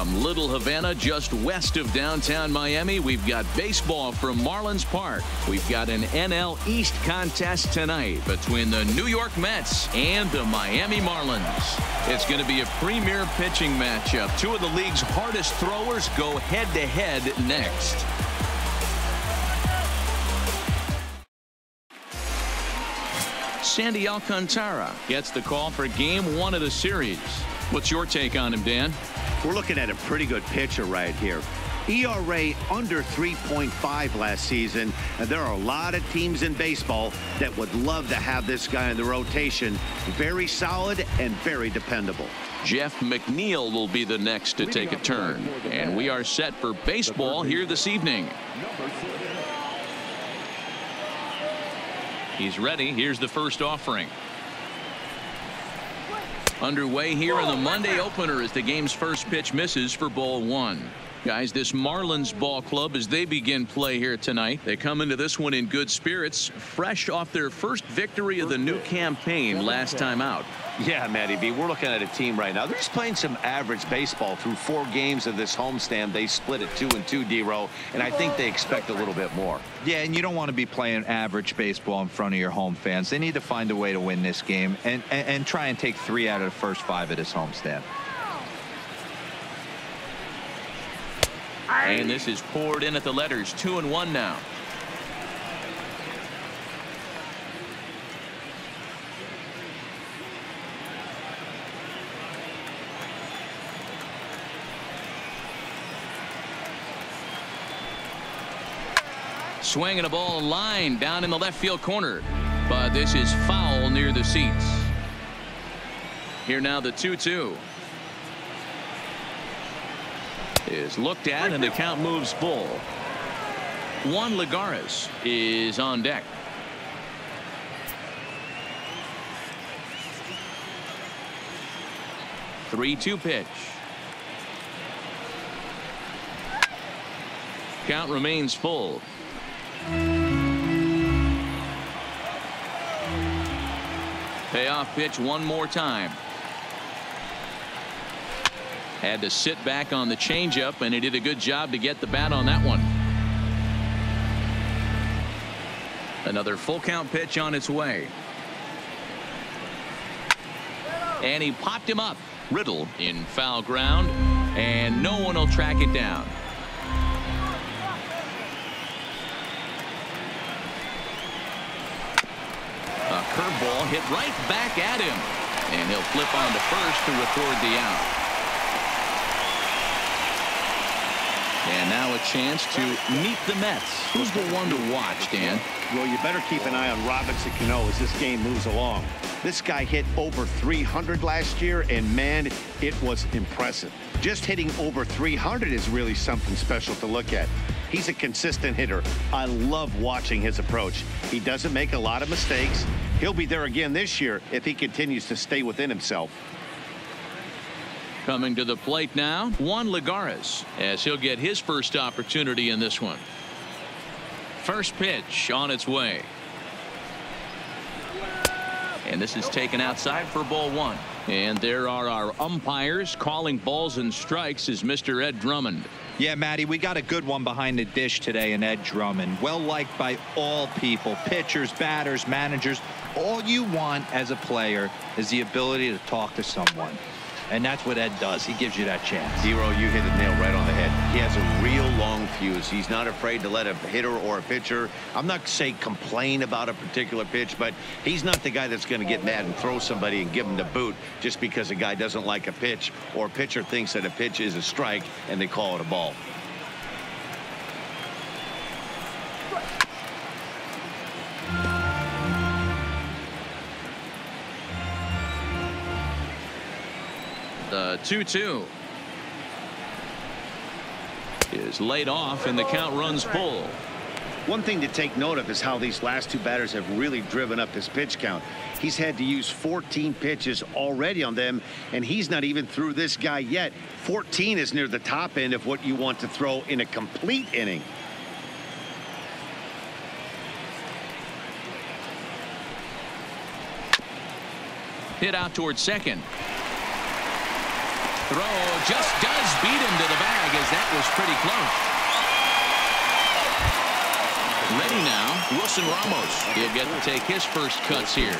From Little Havana, just west of downtown Miami, we've got baseball from Marlins Park. We've got an NL East contest tonight between the New York Mets and the Miami Marlins. It's going to be a premier pitching matchup. Two of the league's hardest throwers go head-to-head -head next. Sandy Alcantara gets the call for game one of the series. What's your take on him, Dan? We're looking at a pretty good pitcher right here. ERA under 3.5 last season. And there are a lot of teams in baseball that would love to have this guy in the rotation. Very solid and very dependable. Jeff McNeil will be the next to take a turn. And we are set for baseball here this evening. He's ready. Here's the first offering. Underway here in the Monday opener as the game's first pitch misses for ball one. Guys, this Marlins ball club, as they begin play here tonight, they come into this one in good spirits, fresh off their first victory of the new campaign last time out. Yeah, Matty B, we're looking at a team right now. They're just playing some average baseball through four games of this homestand. They split it two and two, D-Row, and I think they expect a little bit more. Yeah, and you don't want to be playing average baseball in front of your home fans. They need to find a way to win this game and, and, and try and take three out of the first five of this homestand. And this is poured in at the letters two and one now. Swinging a ball line down in the left field corner. But this is foul near the seats. Here now the 2 2 is looked at and the count moves full. Juan Lagares is on deck. Three two pitch. Count remains full. Payoff pitch one more time. Had to sit back on the changeup, and he did a good job to get the bat on that one. Another full count pitch on its way. And he popped him up. Riddle in foul ground, and no one will track it down. A curveball hit right back at him. And he'll flip on to first to record the out. And now a chance to meet the Mets. Who's the one to watch, Dan? Well, you better keep an eye on Robinson Cano as this game moves along. This guy hit over 300 last year, and man, it was impressive. Just hitting over 300 is really something special to look at. He's a consistent hitter. I love watching his approach. He doesn't make a lot of mistakes. He'll be there again this year if he continues to stay within himself. Coming to the plate now, Juan Lagares, as he'll get his first opportunity in this one. First pitch on its way. And this is taken outside for ball one. And there are our umpires calling balls and strikes is Mr. Ed Drummond. Yeah, Matty, we got a good one behind the dish today in Ed Drummond. Well liked by all people, pitchers, batters, managers. All you want as a player is the ability to talk to someone. And that's what Ed does. He gives you that chance. Zero, you hit the nail right on the head. He has a real long fuse. He's not afraid to let a hitter or a pitcher, I'm not to say complain about a particular pitch, but he's not the guy that's going to get mad and throw somebody and give him the boot just because a guy doesn't like a pitch or a pitcher thinks that a pitch is a strike and they call it a ball. The 2-2 is laid off and the count runs full. One thing to take note of is how these last two batters have really driven up his pitch count. He's had to use 14 pitches already on them, and he's not even through this guy yet. 14 is near the top end of what you want to throw in a complete inning. Hit out towards second. Throw just does beat him to the bag as that was pretty close. Ready now, Wilson Ramos. He'll get to take his first cuts here.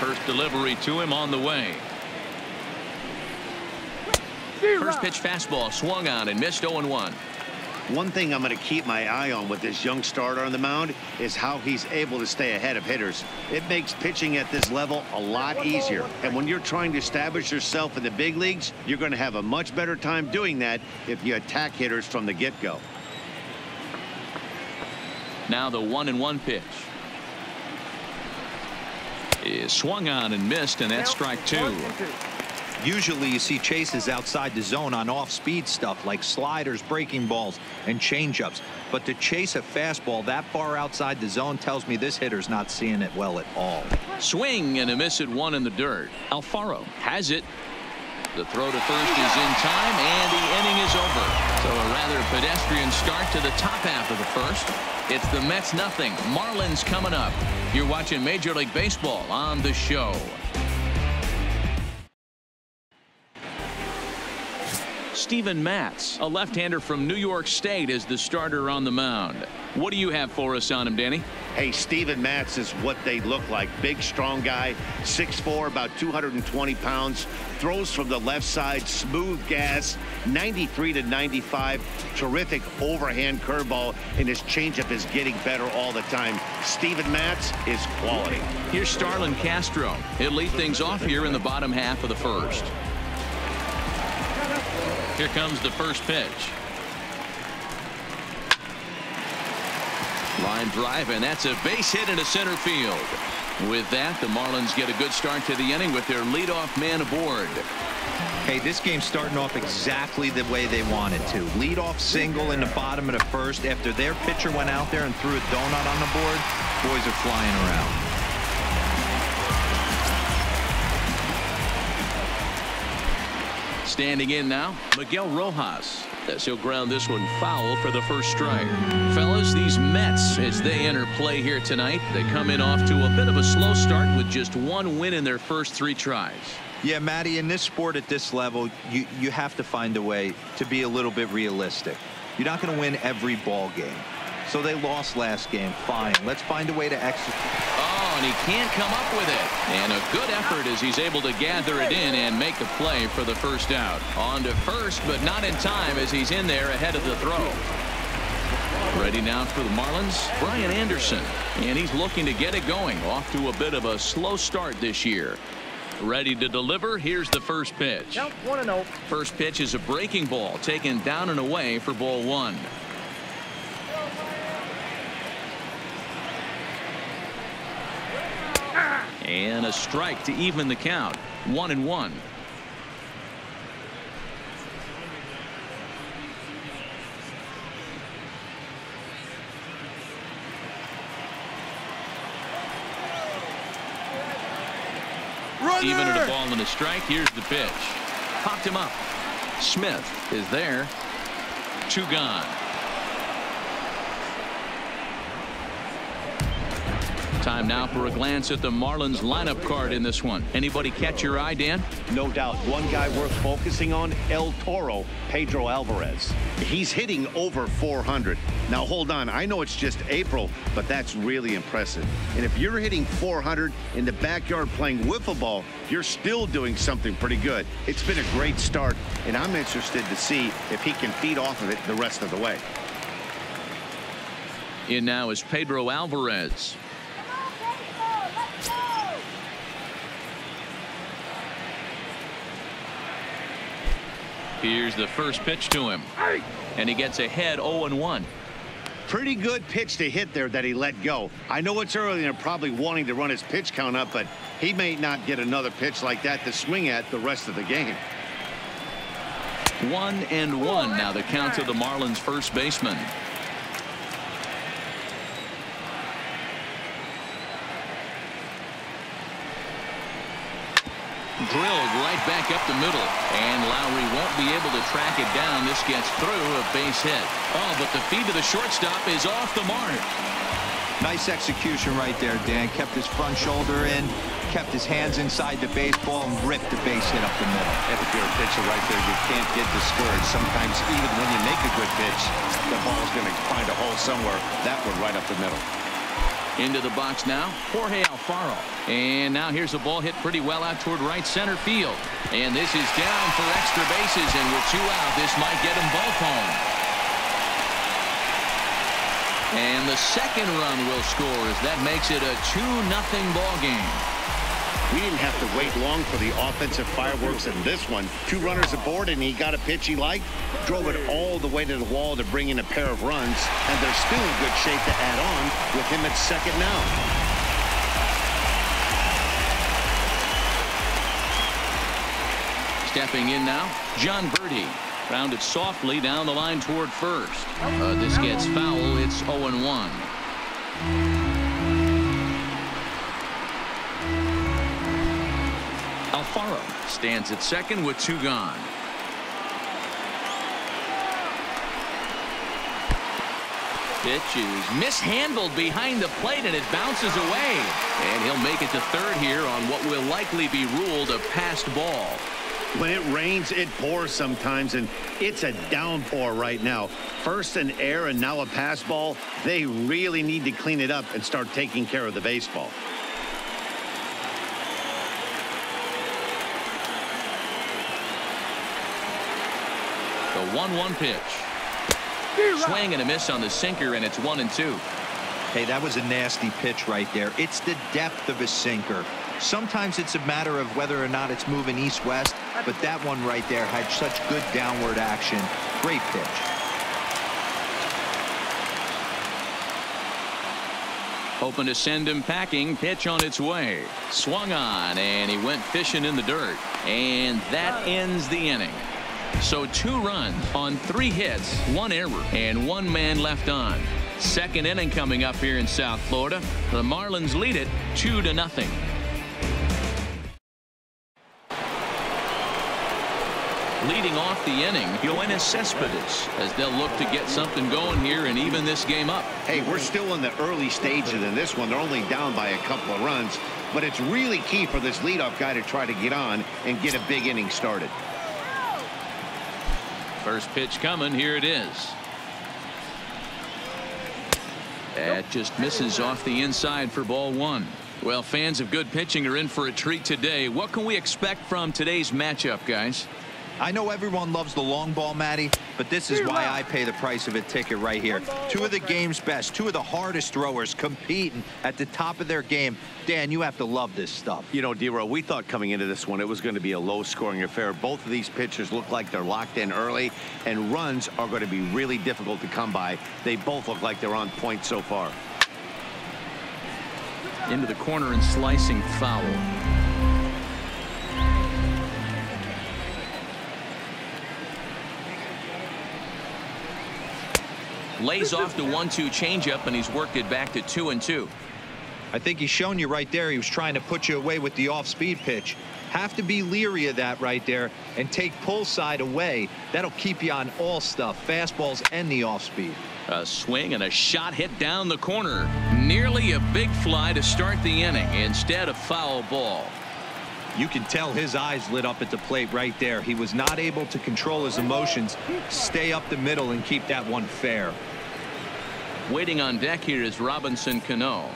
First delivery to him on the way. First pitch fastball swung on and missed 0-1. One thing I'm going to keep my eye on with this young starter on the mound is how he's able to stay ahead of hitters. It makes pitching at this level a lot easier. And when you're trying to establish yourself in the big leagues, you're going to have a much better time doing that if you attack hitters from the get-go. Now the one and one pitch. Is swung on and missed, and that's strike two. Usually you see chases outside the zone on off-speed stuff like sliders, breaking balls, and changeups. But to chase a fastball that far outside the zone tells me this hitter's not seeing it well at all. Swing and a miss at one in the dirt. Alfaro has it. The throw to first is in time, and the inning is over. So a rather pedestrian start to the top half of the first. It's the Mets nothing. Marlins coming up. You're watching Major League Baseball on the show. Steven Matz, a left-hander from New York State, is the starter on the mound. What do you have for us on him, Danny? Hey, Steven Matz is what they look like. Big, strong guy, 6'4", about 220 pounds. Throws from the left side, smooth gas, 93 to 95. Terrific overhand curveball, and his changeup is getting better all the time. Steven Matz is quality. Here's Starlin Castro. He'll lead things off here in the bottom half of the first. Here comes the first pitch. Line drive, and that's a base hit into center field. With that, the Marlins get a good start to the inning with their leadoff man aboard. Hey, this game's starting off exactly the way they wanted to. Leadoff single in the bottom of the first after their pitcher went out there and threw a donut on the board. Boys are flying around. Standing in now, Miguel Rojas. As he'll ground this one foul for the first strike. Fellas, these Mets, as they enter play here tonight, they come in off to a bit of a slow start with just one win in their first three tries. Yeah, Matty, in this sport at this level, you, you have to find a way to be a little bit realistic. You're not going to win every ball game. So they lost last game. Fine. Let's find a way to execute. Oh, and he can't come up with it. And a good effort as he's able to gather it in and make the play for the first out. On to first, but not in time as he's in there ahead of the throw. Ready now for the Marlins, Brian Anderson. And he's looking to get it going. Off to a bit of a slow start this year. Ready to deliver. Here's the first pitch. Oh. First pitch is a breaking ball taken down and away for ball one. And a strike to even the count. One and one. Runner. Even at a ball and a strike. Here's the pitch. Popped him up. Smith is there. Two gone. Time now for a glance at the Marlins lineup card in this one. Anybody catch your eye, Dan? No doubt. One guy worth focusing on, El Toro, Pedro Alvarez. He's hitting over 400. Now, hold on. I know it's just April, but that's really impressive. And if you're hitting 400 in the backyard playing wiffle ball, you're still doing something pretty good. It's been a great start, and I'm interested to see if he can feed off of it the rest of the way. In now is Pedro Alvarez. Here's the first pitch to him. And he gets ahead 0-1. Pretty good pitch to hit there that he let go. I know it's early and they're probably wanting to run his pitch count up, but he may not get another pitch like that to swing at the rest of the game. One and one now the count of the Marlins first baseman. Drilled right back up the middle. And Lowrie won't be able to track it down. This gets through a base hit. Oh, but the feed to the shortstop is off the mark. Nice execution right there, Dan. Kept his front shoulder in, kept his hands inside the baseball, and ripped the base hit up the middle. And if you're a pitcher right there, you can't get discouraged. Sometimes even when you make a good pitch, the ball's going to find a hole somewhere. That one right up the middle. Into the box now, Jorge Alfaro. And now here's a ball hit pretty well out toward right center field. And this is down for extra bases, and with two out, this might get them both home. And the second run will score as that makes it a 2-0 ball game. We didn't have to wait long for the offensive fireworks in this one. Two runners aboard, and he got a pitch he liked, drove it all the way to the wall to bring in a pair of runs, and they're still in good shape to add on with him at second now. Stepping in now, Jon Berti. Rounded softly down the line toward first. Uh, this gets foul. It's 0-1. Stands at second with two gone. Pitch is mishandled behind the plate and it bounces away. And he'll make it to third here on what will likely be ruled a passed ball. When it rains, it pours sometimes, and it's a downpour right now. First an air and now a pass ball. They really need to clean it up and start taking care of the baseball. 1-1 pitch. Swing and a miss on the sinker, and it's one and two. Hey, that was a nasty pitch right there. It's the depth of a sinker. Sometimes it's a matter of whether or not it's moving east-west, but that one right there had such good downward action. Great pitch. Hoping to send him packing. Pitch on its way. Swung on, and he went fishing in the dirt. And that oh. ends the inning. So two runs on three hits, one error, and one man left on. Second inning coming up here in South Florida. The Marlins lead it two to nothing. Leading off the inning, Yoenis Cespedes, as they'll look to get something going here and even this game up. Hey, we're still in the early stages in this one. They're only down by a couple of runs, but it's really key for this leadoff guy to try to get on and get a big inning started. First pitch coming. Here it is. That just misses off the inside for ball one. Well, fans of good pitching are in for a treat today. What can we expect from today's matchup, guys? I know everyone loves the long ball, Matty, but this is why I pay the price of a ticket right here. Two of the game's best, two of the hardest throwers competing at the top of their game. Dan, you have to love this stuff. You know, Dero, we thought coming into this one it was going to be a low-scoring affair. Both of these pitchers look like they're locked in early, and runs are going to be really difficult to come by. They both look like they're on point so far. Into the corner and slicing foul. Lays off the one-two changeup, and he's worked it back to two and two. I think he's shown you right there. He was trying to put you away with the off-speed pitch. Have to be leery of that right there and take pull side away. That'll keep you on all stuff, fastballs and the off-speed. A swing and a shot hit down the corner. Nearly a big fly to start the inning instead of foul ball. You can tell his eyes lit up at the plate right there. He was not able to control his emotions, stay up the middle and keep that one fair. Waiting on deck here is Robinson Cano.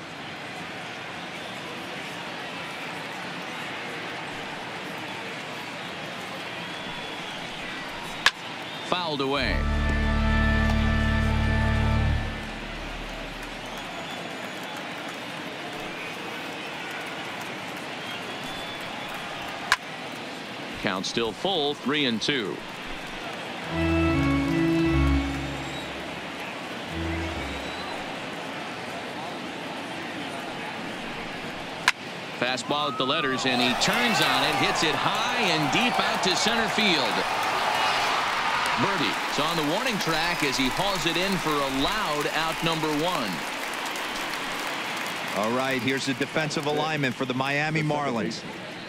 Fouled away. Count still full, three and two. Fastball at the letters, and he turns on it, hits it high and deep out to center field. Berti is on the warning track as he hauls it in for a loud out number one. All right, here's the defensive alignment for the Miami Marlins.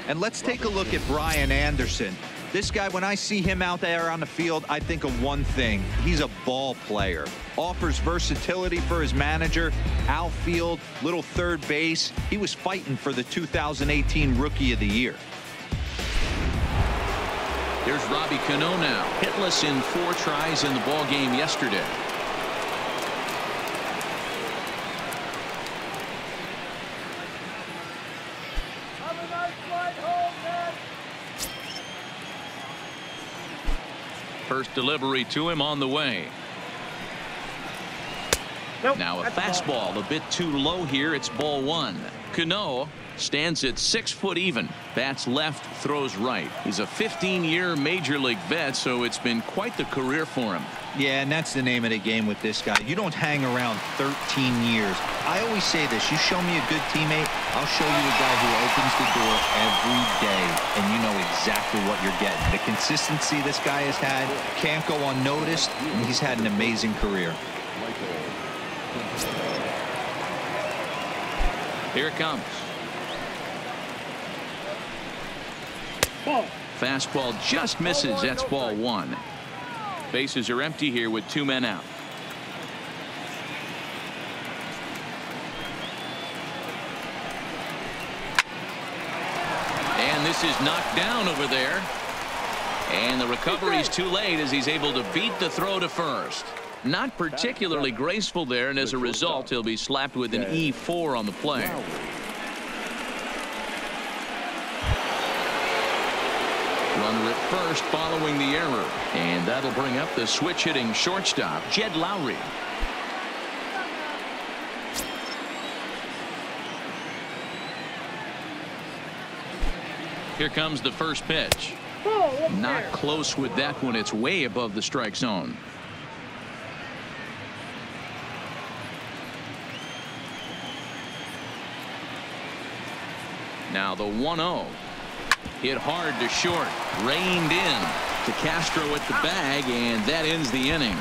And let's take a look at Brian Anderson. This guy, when I see him out there on the field, I think of one thing. He's a ball player. Offers versatility for his manager. Outfield, little third base. He was fighting for the 2018 Rookie of the Year. Here's Robbie Cano now. Hitless in four tries in the ball game yesterday. First delivery to him on the way. Nope, now a fastball a bit too low here. It's ball one. Cano stands at six foot even. Bats left, throws right. He's a 15-year major league vet, so it's been quite the career for him. Yeah, and that's the name of the game with this guy. You don't hang around 13 years. I always say this, you show me a good teammate, I'll show you a guy who opens the door every day, and you know exactly what you're getting. The consistency this guy has had can't go unnoticed, and he's had an amazing career. Here it comes. Fastball just misses. That's ball one. Bases are empty here with two men out. And this is knocked down over there. And the recovery is too late as he's able to beat the throw to first. Not particularly graceful there, and as a result, he'll be slapped with an E4 on the play. At first following the error. And that'll bring up the switch hitting shortstop, Jed Lowrie. Here comes the first pitch. Not close with that one. It's way above the strike zone. Now the 1-0. Hit hard to short. Reined in to Castro at the bag, and that ends the inning.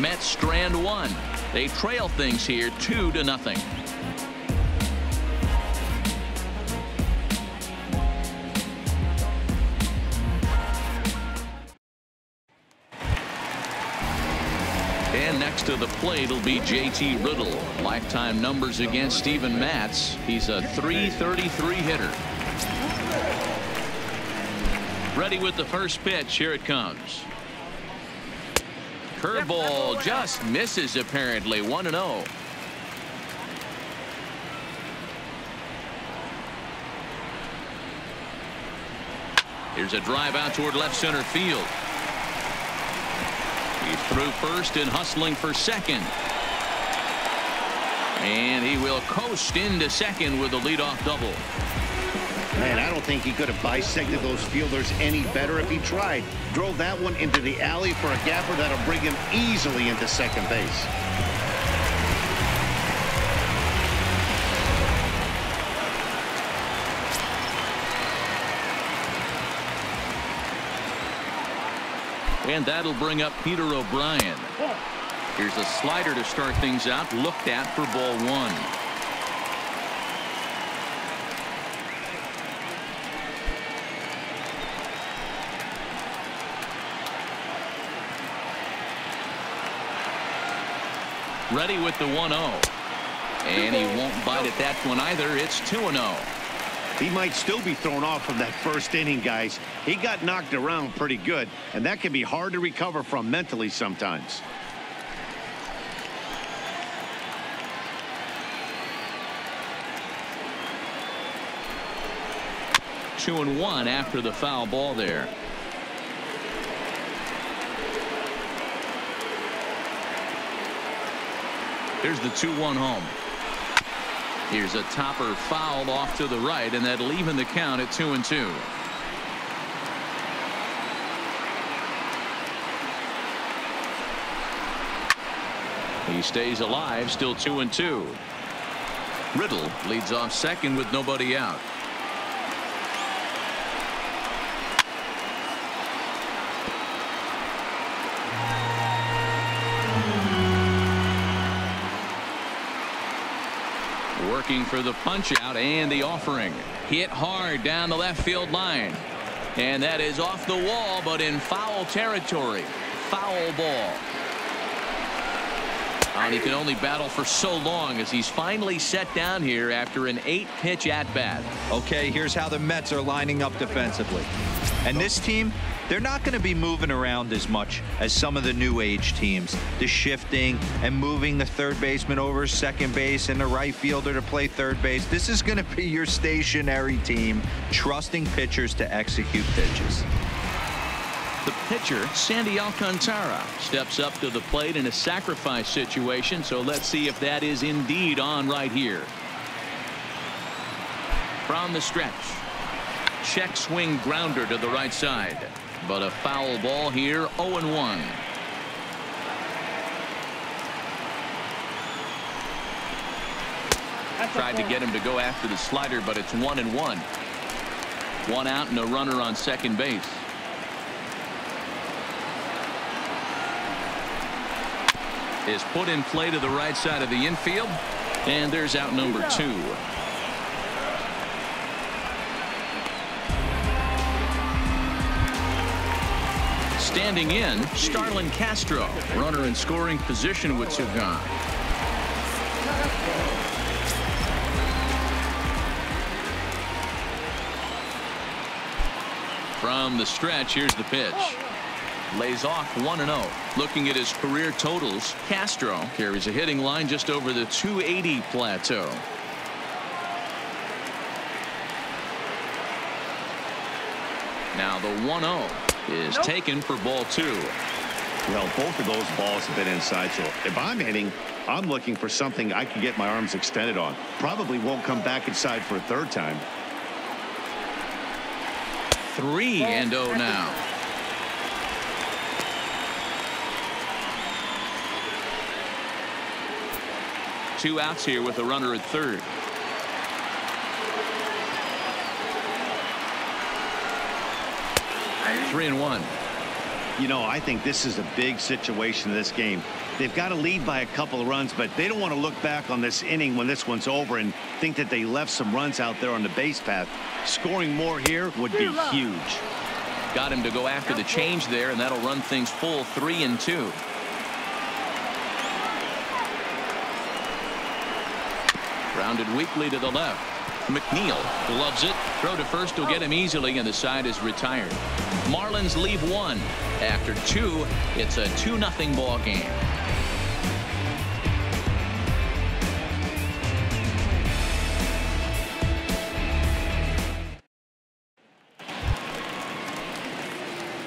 Mets strand one. They trail things here two to nothing. And next to the plate will be JT Riddle. Lifetime numbers against Steven Matz. He's a 333 hitter. Ready with the first pitch. Here it comes. Curveball just misses apparently 1 0. Here's a drive out toward left center field. He's through first and hustling for second. And he will coast into second with a leadoff double. Man, I don't think he could have bisected those fielders any better if he tried. Drove that one into the alley for a gapper that'll bring him easily into second base. And that'll bring up Peter O'Brien. Here's a slider to start things out. Looked at for ball one. Ready with the 1-0. And he won't bite at that one either. It's 2-0. He might still be thrown off from that first inning, guys. He got knocked around pretty good, and that can be hard to recover from mentally sometimes. Two and one after the foul ball there. Here's the 2-1 home. Here's a topper fouled off to the right, and that'll even the count at 2 and 2. He stays alive, still 2 and 2. Riddle leads off second with nobody out. Working for the punch out and the offering. Hit hard down the left field line. And that is off the wall, but in foul territory. Foul ball. And he can only battle for so long as he's finally set down here after an eight-pitch at-bat. Okay, here's how the Mets are lining up defensively. And this team, they're not going to be moving around as much as some of the new age teams. The shifting and moving the third baseman over second base and the right fielder to play third base. This is going to be your stationary team, trusting pitchers to execute pitches. The pitcher, Sandy Alcantara, steps up to the plate in a sacrifice situation, so let's see if that is indeed on right here. From the stretch. Check swing grounder to the right side. But a foul ball here, 0-1. Tried to get him to go after the slider, but it's one and one. One out and a runner on second base. is put in play to the right side of the infield. And there's out number two. Standing in, Starlin Castro, runner in scoring position with gone. From the stretch, here's the pitch lays off 1-0. Looking at his career totals, Castro carries a hitting line just over the 280 plateau. Now the 1-0 is nope. taken for ball two. Well, both of those balls have been inside, so if I'm hitting, I'm looking for something I can get my arms extended on. Probably won't come back inside for a third time. 3 and 0 now. two outs here with a runner at third. Three and one. You know, I think this is a big situation in this game. They've got to lead by a couple of runs, but they don't want to look back on this inning when this one's over and think that they left some runs out there on the base path. Scoring more here would be huge. Got him to go after the change there, and that'll run things full three and two. Grounded weakly to the left. McNeil loves it. Throw to first will get him easily, and the side is retired. Marlins leave one. After two, it's a 2-0 ball game.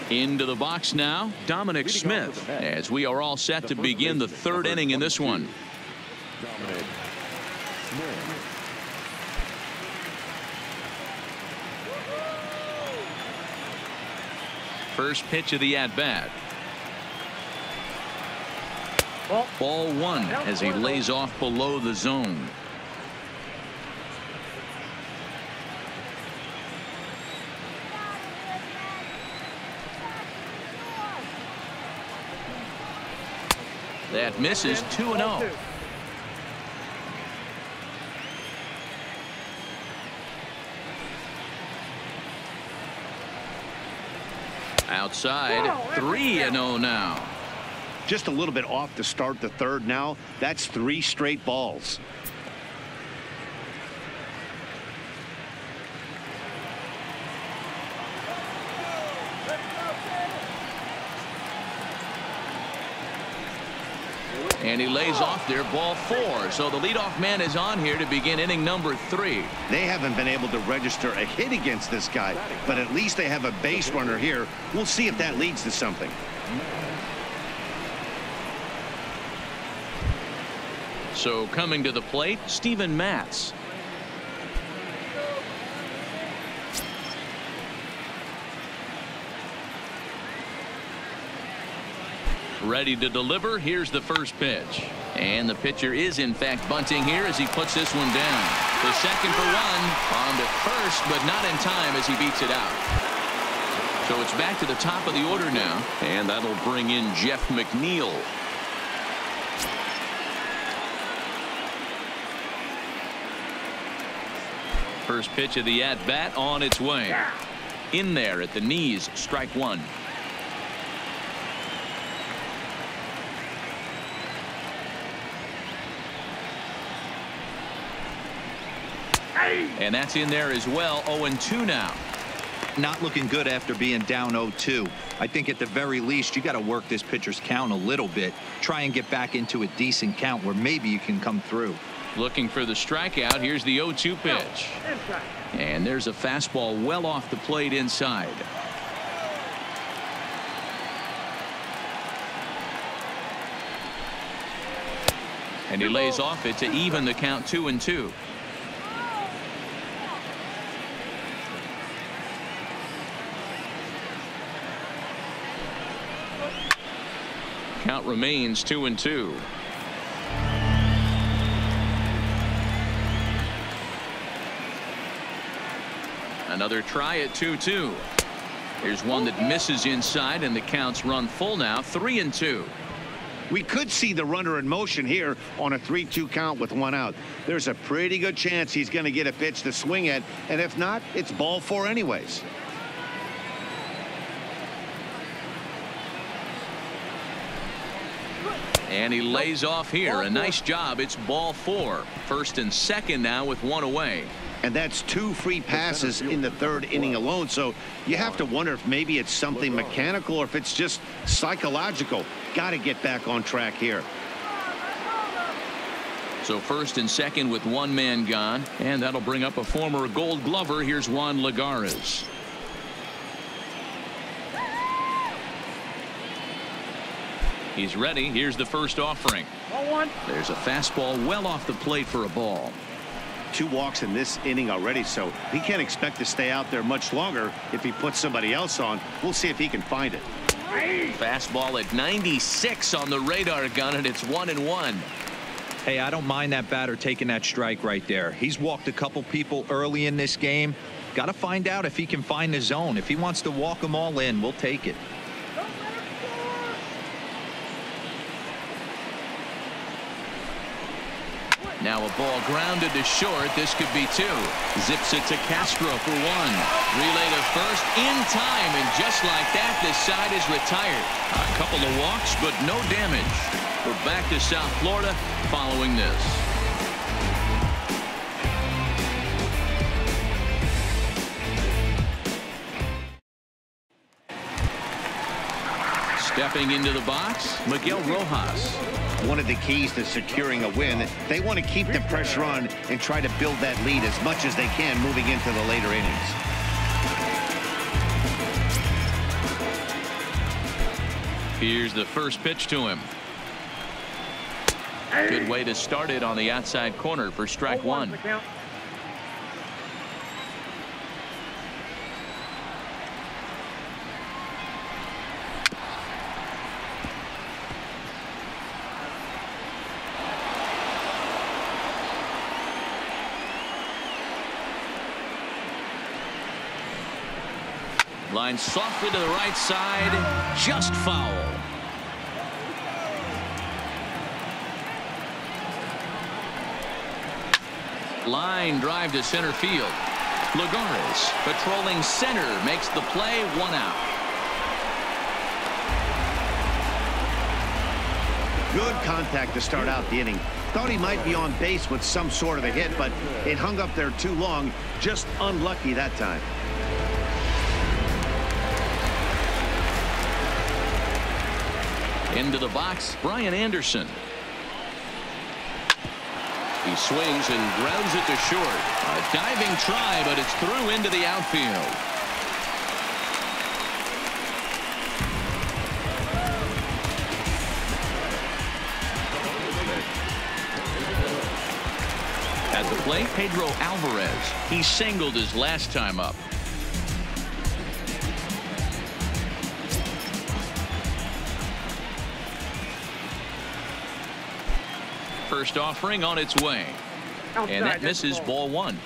Into the box now, Dominic Smith, as we are all set to begin the third inning in this one. Dominic First pitch of the at-bat. Ball one as he lays off below the zone. That misses 2 and 0. Outside, 3 and 0 now. Just a little bit off to start the third now. That's three straight balls. And he lays off there, ball four. So the leadoff man is on here to begin inning number three. They haven't been able to register a hit against this guy, but at least they have a base runner here. We'll see if that leads to something. So coming to the plate, Steven Matz. Ready to deliver. Here's the first pitch. And the pitcher is, in fact, bunting here as he puts this one down. The second for one on to first, but not in time as he beats it out. So it's back to the top of the order now, and that'll bring in Jeff McNeil. First pitch of the at-bat on its way. In there at the knees, strike one. And that's in there as well. 0-2 now. Not looking good after being down 0-2. I think at the very least you got to work this pitcher's count a little bit. Try and get back into a decent count where maybe you can come through. Looking for the strikeout. Here's the 0-2 pitch. And there's a fastball well off the plate inside. And he lays off it to even the count two and two. Remains two and two. Another try at 2-2. Here's one that misses inside and the counts run full now three and two. We could see the runner in motion here on a 3-2 count with one out. There's a pretty good chance he's going to get a pitch to swing at and if not it's ball four anyways. And he lays off here. A nice job. It's ball four. First and second now with one away. And that's two free passes in the third inning alone. So you have to wonder if maybe it's something mechanical or if it's just psychological. Got to get back on track here. So first and second with one man gone. And that'll bring up a former gold glover. Here's Juan Lagares. He's ready. Here's the first offering. There's a fastball well off the plate for a ball. Two walks in this inning already, so he can't expect to stay out there much longer if he puts somebody else on. We'll see if he can find it. Fastball at 96 on the radar gun, and it's one and one. Hey, I don't mind that batter taking that strike right there. He's walked a couple people early in this game. Got to find out if he can find the zone. If he wants to walk them all in, we'll take it. Now a ball grounded to short. This could be two. Zips it to Castro for one. Relay to first in time. And just like that, this side is retired. A couple of walks, but no damage. We're back to South Florida following this. Stepping into the box, Miguel Rojas. One of the keys to securing a win, they want to keep the pressure on and try to build that lead as much as they can moving into the later innings. Here's the first pitch to him. Good way to start it on the outside corner for strike one. Line softly to the right side. Just foul. Line drive to center field. Lagares patrolling center makes the play one out. Good contact to start out the inning. Thought he might be on base with some sort of a hit, but it hung up there too long. Just unlucky that time. Into the box, Brian Anderson. He swings and grounds it to short. A diving try, but it's through into the outfield. At the plate, Pedro Alvarez. He singled his last time up. First offering on its way. Oh, and that misses ball one.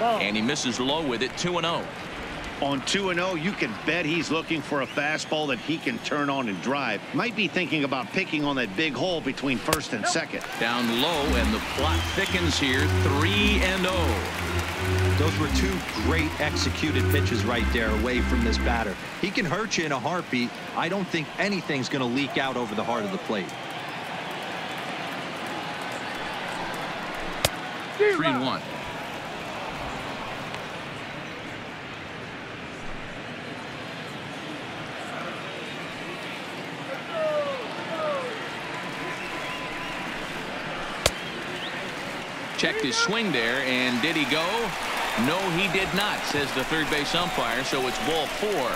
Oh. And he misses low with it 2 and 0. On 2-0, you can bet he's looking for a fastball that he can turn on and drive. Might be thinking about picking on that big hole between first and second. Down low, and the plot thickens here, 3-0. Those were two great executed pitches right there away from this batter. He can hurt you in a heartbeat. I don't think anything's going to leak out over the heart of the plate. Three and one. checked his swing there and did he go no he did not says the third base umpire so it's ball four.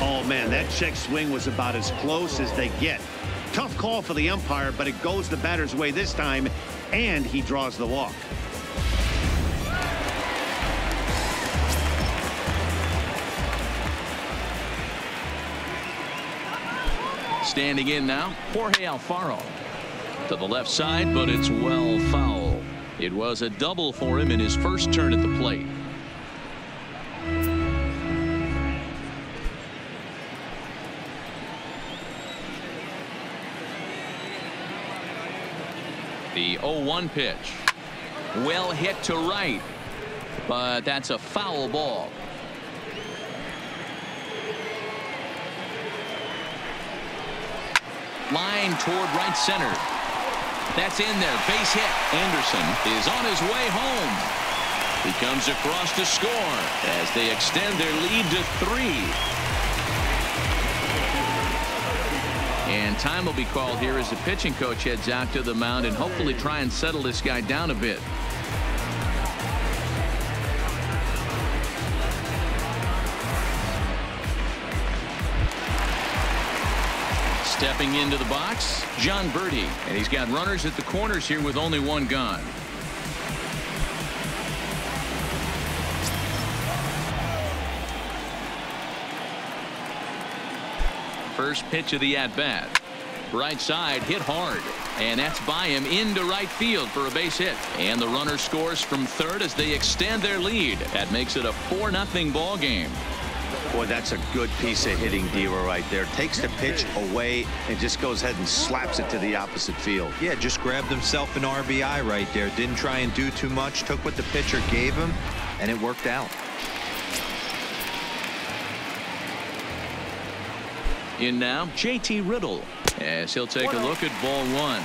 Oh man that check swing was about as close as they get. Tough call for the umpire but it goes the batter's way this time and he draws the walk. Standing in now Jorge Alfaro. To the left side, but it's well foul. It was a double for him in his first turn at the plate. The 0-1 pitch. Well hit to right. But that's a foul ball. Line toward right center. That's in there. Base hit. Anderson is on his way home. He comes across to score as they extend their lead to three. And time will be called here as the pitching coach heads out to the mound and hopefully try and settle this guy down a bit. Stepping into the box, Jon Berti. And he's got runners at the corners here with only one gone. First pitch of the at-bat. Right side hit hard. And that's by him into right field for a base hit. And the runner scores from third as they extend their lead. That makes it a 4-0 ball game. Boy, that's a good piece of hitting, Dero, right there. Takes the pitch away and just goes ahead and slaps it to the opposite field. Yeah, just grabbed himself an RBI right there. Didn't try and do too much. Took what the pitcher gave him, and it worked out. In now, JT Riddle, as he'll take a look at ball one.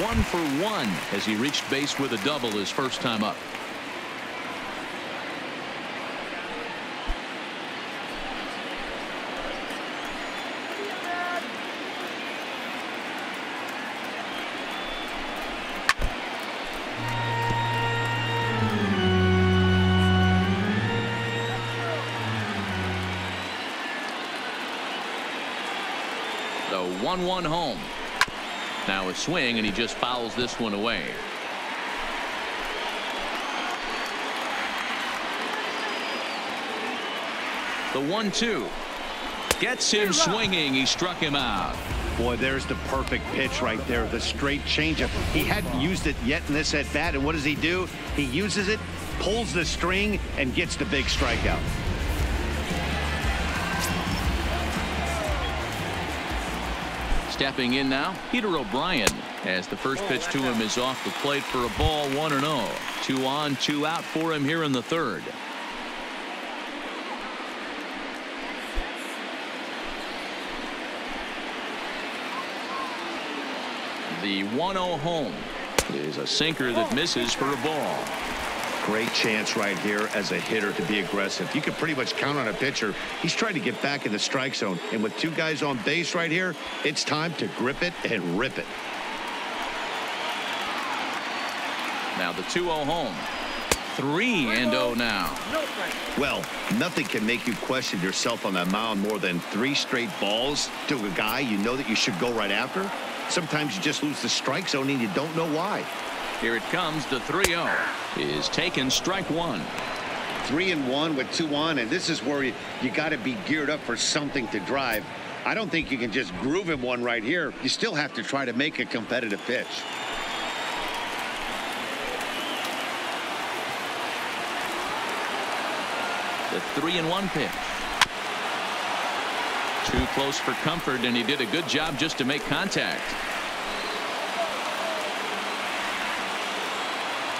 One for one as he reached base with a double his first time up. The 1-1 home. Now a swing and he just fouls this one away. The 1-2 gets him swinging. He struck him out. Boy, there's the perfect pitch right there. The straight changeup. He hadn't used it yet in this at bat. And what does he do? He uses it, pulls the string, and gets the big strikeout. Stepping in now, Peter O'Brien, as the first pitch to him is off the plate for a ball 1 0. Two on, two out for him here in the third. The 1 0 home is a sinker that misses for a ball. Great chance right here as a hitter to be aggressive. You can pretty much count on a pitcher. He's trying to get back in the strike zone. And with two guys on base right here, it's time to grip it and rip it. Now the 2-0 home. 3 and 0 now. Well, nothing can make you question yourself on that mound more than three straight balls to a guy you know that you should go right after. Sometimes you just lose the strike zone and you don't know why. Here it comes. The 3-0 is taken strike one. Three and one with two on, and this is where you, you got to be geared up for something to drive. I don't think you can just groove him one right here. You still have to try to make a competitive pitch. The three and one pitch. Too close for comfort, and he did a good job just to make contact.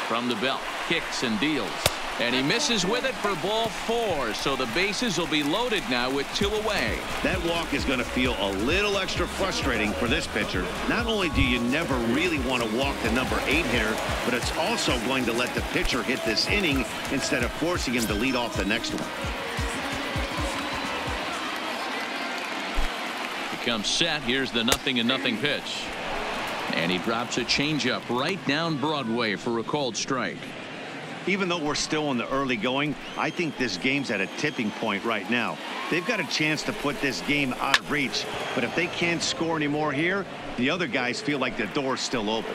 From the belt, kicks and deals. And he misses with it for ball four. So the bases will be loaded now with two away. That walk is going to feel a little extra frustrating for this pitcher. Not only do you never really want to walk the number eight hitter, but it's also going to let the pitcher hit this inning instead of forcing him to lead off the next one. He comes set. Here's the nothing and nothing pitch. And he drops a changeup right down Broadway for a called strike even though we're still in the early going, I think this game's at a tipping point right now. They've got a chance to put this game out of reach, but if they can't score anymore here, the other guys feel like the door's still open.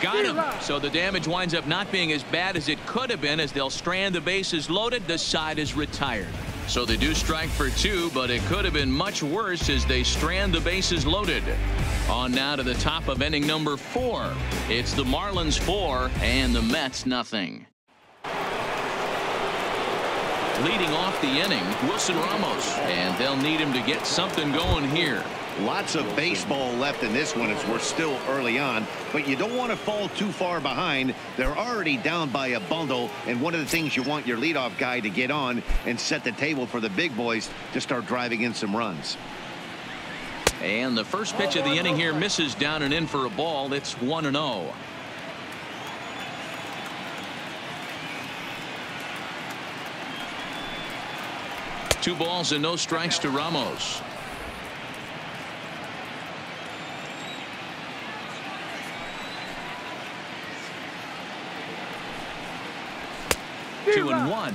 Got him. So the damage winds up not being as bad as it could have been as they'll strand the bases loaded. The side is retired. So they do strike for two, but it could have been much worse as they strand the bases loaded. On now to the top of inning number four. It's the Marlins four and the Mets nothing. Leading off the inning, Wilson Ramos, and they'll need him to get something going here. Lots of baseball left in this one as we're still early on, but you don't want to fall too far behind. They're already down by a bundle, and one of the things you want your leadoff guy to get on and set the table for the big boys to start driving in some runs. And the first pitch of the inning here misses down and in for a ball. It's 1 and 0. Two balls and no strikes to Ramos. Two and one.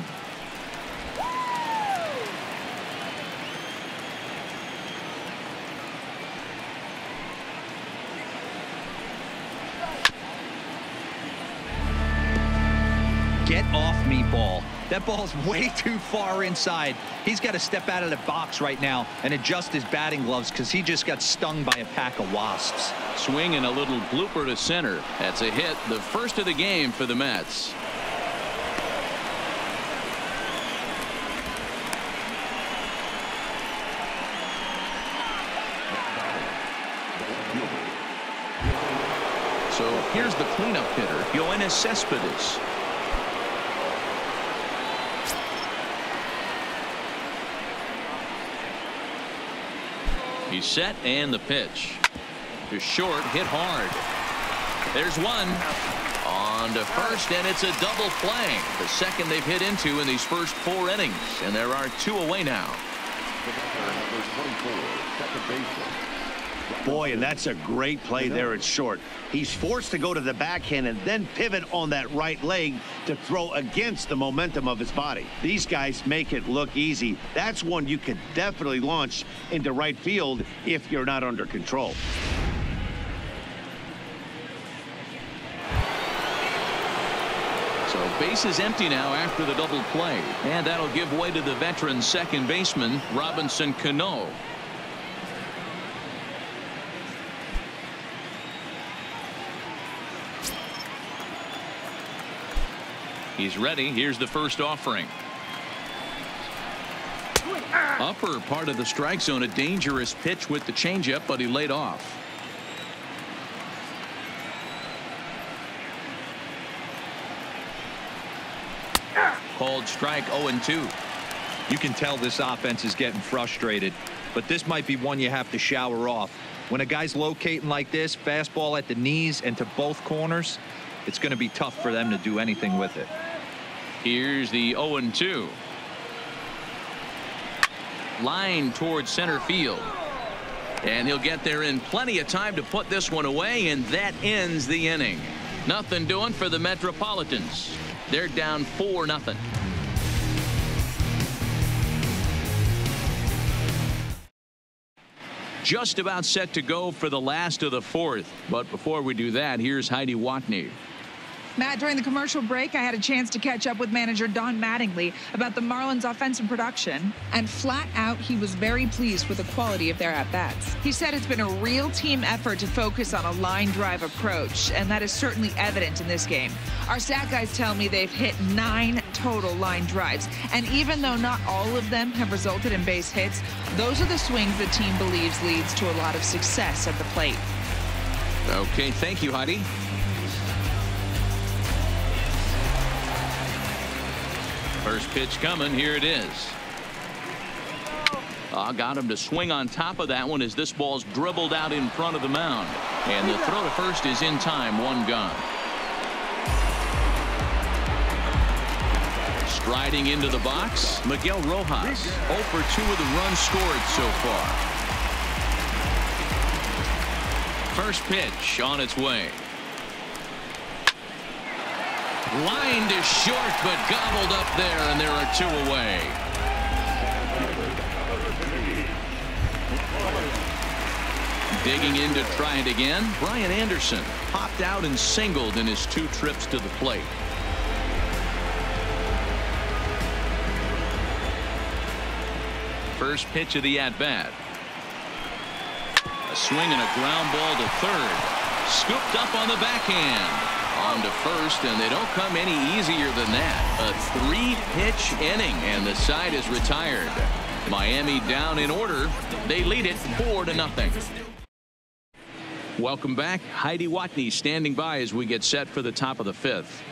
Get off me, ball. That ball's way too far inside. He's got to step out of the box right now and adjust his batting gloves because he just got stung by a pack of wasps. Swing and a little blooper to center. That's a hit, the first of the game for the Mets. Here's the cleanup Cespedes. He's set and the pitch. To short, hit hard. There's one. On to first, and it's a double play. The second they've hit into in these first four innings, and there are two away now. Boy, and that's a great play there at short. He's forced to go to the backhand and then pivot on that right leg to throw against the momentum of his body. These guys make it look easy. That's one you could definitely launch into right field if you're not under control. So base is empty now after the double play. And that'll give way to the veteran second baseman, Robinson Cano. He's ready. Here's the first offering. Upper part of the strike zone, a dangerous pitch with the changeup, but he laid off. Called strike 0-2. You can tell this offense is getting frustrated, but this might be one you have to shower off. When a guy's locating like this, fastball at the knees and to both corners, it's going to be tough for them to do anything with it. Here's the 0-2. Line towards center field. And he'll get there in plenty of time to put this one away, and that ends the inning. Nothing doing for the Metropolitans. They're down 4 nothing. Just about set to go for the last of the fourth. But before we do that, here's Heidi Watney. Matt, during the commercial break, I had a chance to catch up with manager Don Mattingly about the Marlins' offensive production, and flat out, he was very pleased with the quality of their at-bats. He said it's been a real team effort to focus on a line drive approach, and that is certainly evident in this game. Our stat guys tell me they've hit nine total line drives, and even though not all of them have resulted in base hits, those are the swings the team believes leads to a lot of success at the plate. Okay, thank you, Heidi. First pitch coming. Here it is. Uh, got him to swing on top of that one as this ball's dribbled out in front of the mound. And the throw to first is in time. One gone. Striding into the box, Miguel Rojas. 0 for 2 with the runs scored so far. First pitch on its way. Lined is short, but gobbled up there, and there are two away. Digging in to try it again, Brian Anderson popped out and singled in his two trips to the plate. First pitch of the at-bat. A swing and a ground ball to third. Scooped up on the backhand on to first, and they don't come any easier than that. A three-pitch inning, and the side is retired. Miami down in order. They lead it four to nothing. Welcome back. Heidi Watney standing by as we get set for the top of the fifth.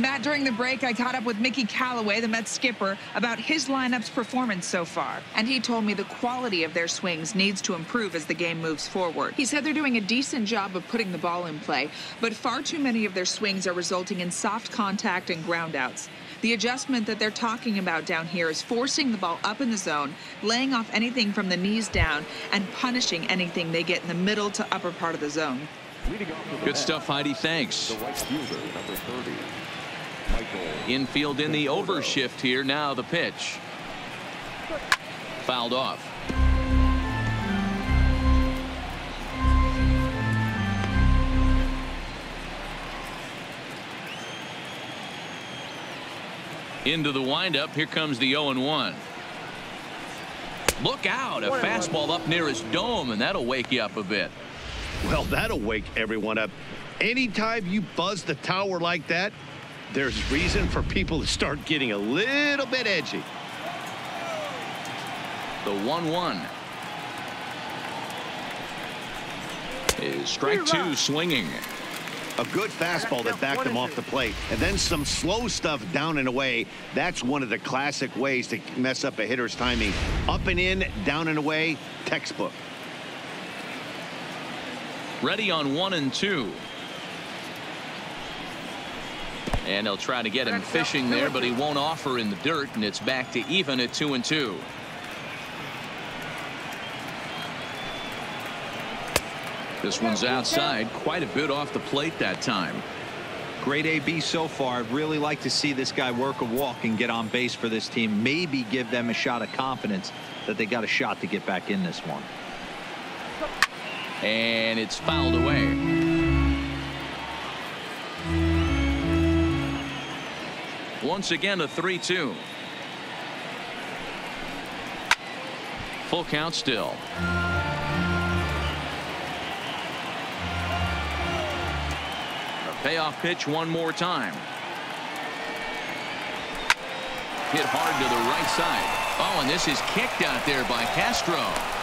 Matt, during the break, I caught up with Mickey Callaway, the Mets skipper, about his lineup's performance so far. And he told me the quality of their swings needs to improve as the game moves forward. He said they're doing a decent job of putting the ball in play, but far too many of their swings are resulting in soft contact and groundouts. The adjustment that they're talking about down here is forcing the ball up in the zone, laying off anything from the knees down, and punishing anything they get in the middle to upper part of the zone. Good stuff, Heidi. Thanks. Infield in the overshift here. Now the pitch. Fouled off. Into the windup. Here comes the 0 1. Look out. A fastball up near his dome, and that'll wake you up a bit. Well, that'll wake everyone up. Anytime you buzz the tower like that, there's reason for people to start getting a little bit edgy. The 1-1 is strike two swinging. A good fastball that backed him off the plate. And then some slow stuff down and away. That's one of the classic ways to mess up a hitter's timing. Up and in, down and away, textbook. Ready on one and two. And they'll try to get him fishing there, but he won't offer in the dirt, and it's back to even at two and two. This one's outside quite a bit off the plate that time. Great AB so far. I'd really like to see this guy work a walk and get on base for this team. Maybe give them a shot of confidence that they got a shot to get back in this one. And it's fouled away. Once again, a 3 2. Full count still. A payoff pitch one more time. Hit hard to the right side. Oh, and this is kicked out there by Castro.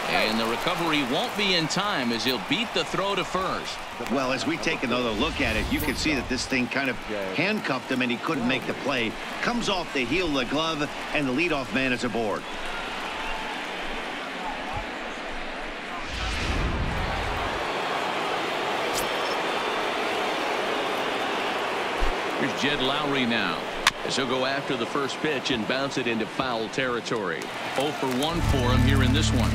And the recovery won't be in time as he'll beat the throw to first. Well, as we take another look at it, you can see that this thing kind of handcuffed him and he couldn't make the play. Comes off the heel of the glove and the leadoff man is aboard. Here's Jed Lowrie now. As he'll go after the first pitch and bounce it into foul territory. 0 for 1 for him here in this one.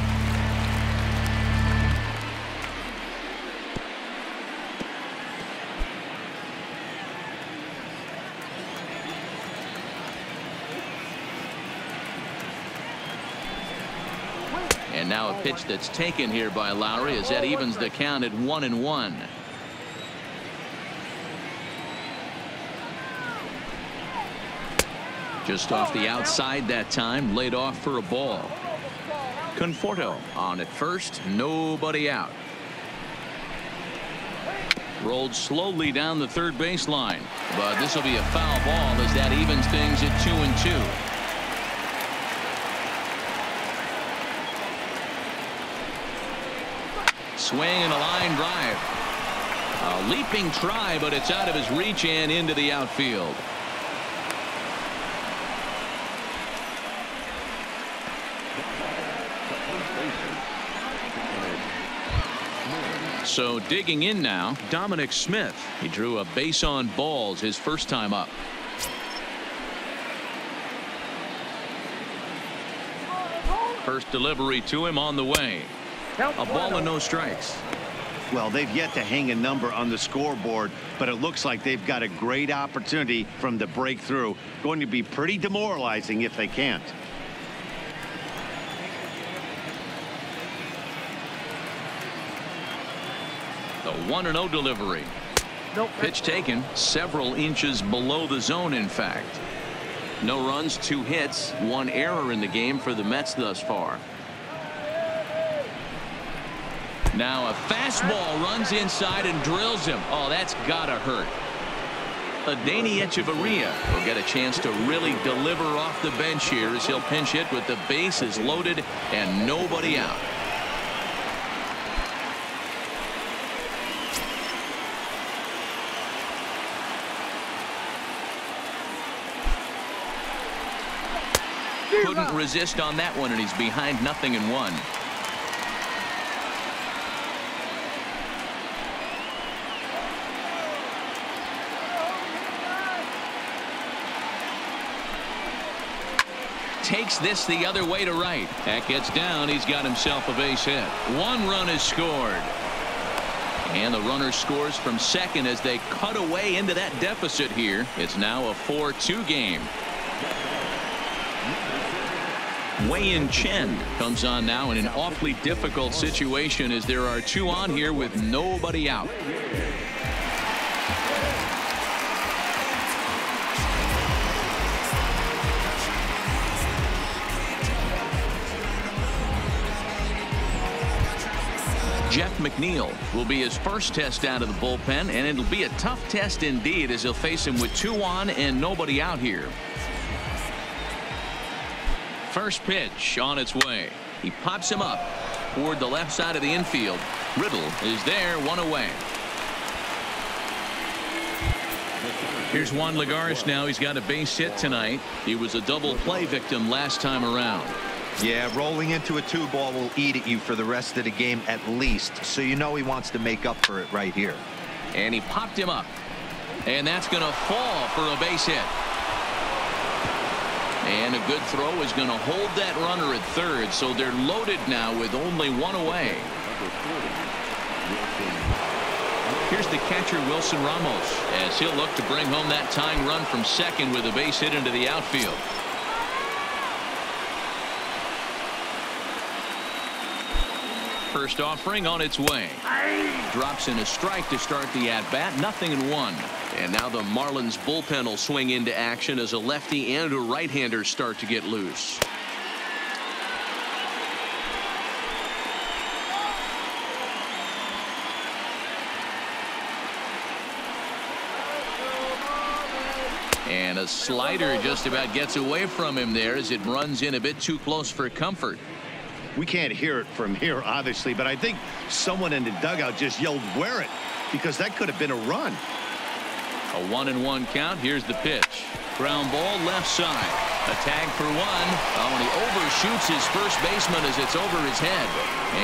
And now a pitch that's taken here by Lowrie as that evens the count at one and one. Just off the outside that time, laid off for a ball. Conforto on at first, nobody out. Rolled slowly down the third baseline, but this will be a foul ball as that evens things at two and two. Swing and a line drive. A leaping try, but it's out of his reach and into the outfield. So digging in now, Dominic Smith. He drew a base on balls his first time up. First delivery to him on the way. A ball and no strikes. Well, they've yet to hang a number on the scoreboard, but it looks like they've got a great opportunity from the breakthrough. Going to be pretty demoralizing if they can't. The 1-0 delivery. Nope. Pitch taken several inches below the zone, in fact. No runs, two hits, one error in the game for the Mets thus far. Now a fastball runs inside and drills him. Oh, that's gotta hurt. Adeiny Hechavarria will get a chance to really deliver off the bench here as he'll pinch hit with the bases loaded and nobody out. Couldn't resist on that one, and he's behind nothing in one. takes this the other way to right. That gets down. He's got himself a base hit. One run is scored. And the runner scores from second as they cut away into that deficit here. It's now a 4-2 game. Wei-Yin Chen comes on now in an awfully difficult situation as there are two on here with nobody out. Jeff McNeil will be his first test out of the bullpen, and it'll be a tough test indeed as he'll face him with two on and nobody out here. First pitch on its way. He pops him up toward the left side of the infield. Riddle is there, one away. Here's Juan Lagares now. He's got a base hit tonight. He was a double play victim last time around. Yeah, rolling into a two ball will eat at you for the rest of the game at least. So you know he wants to make up for it right here. And he popped him up. And that's going to fall for a base hit. And a good throw is going to hold that runner at third. So they're loaded now with only one away. Here's the catcher Wilson Ramos as he'll look to bring home that tying run from second with a base hit into the outfield. First offering on its way. Drops in a strike to start the at-bat. Nothing in one. And now the Marlins bullpen will swing into action as a lefty and a right-hander start to get loose. And a slider just about gets away from him there as it runs in a bit too close for comfort. We can't hear it from here, obviously, but I think someone in the dugout just yelled, wear it, because that could have been a run. A one and one count. Here's the pitch. Ground ball left side. A tag for one. Oh, and he overshoots his first baseman as it's over his head.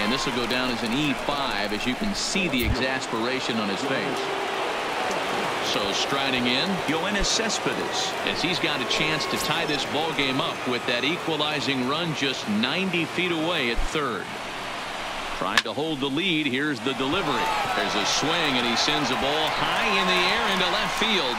And this will go down as an E5 as you can see the exasperation on his face. So striding in, Yoenis Cespedes, as he's got a chance to tie this ball game up with that equalizing run just 90 feet away at third. Trying to hold the lead. Here's the delivery. There's a swing, and he sends a ball high in the air into left field.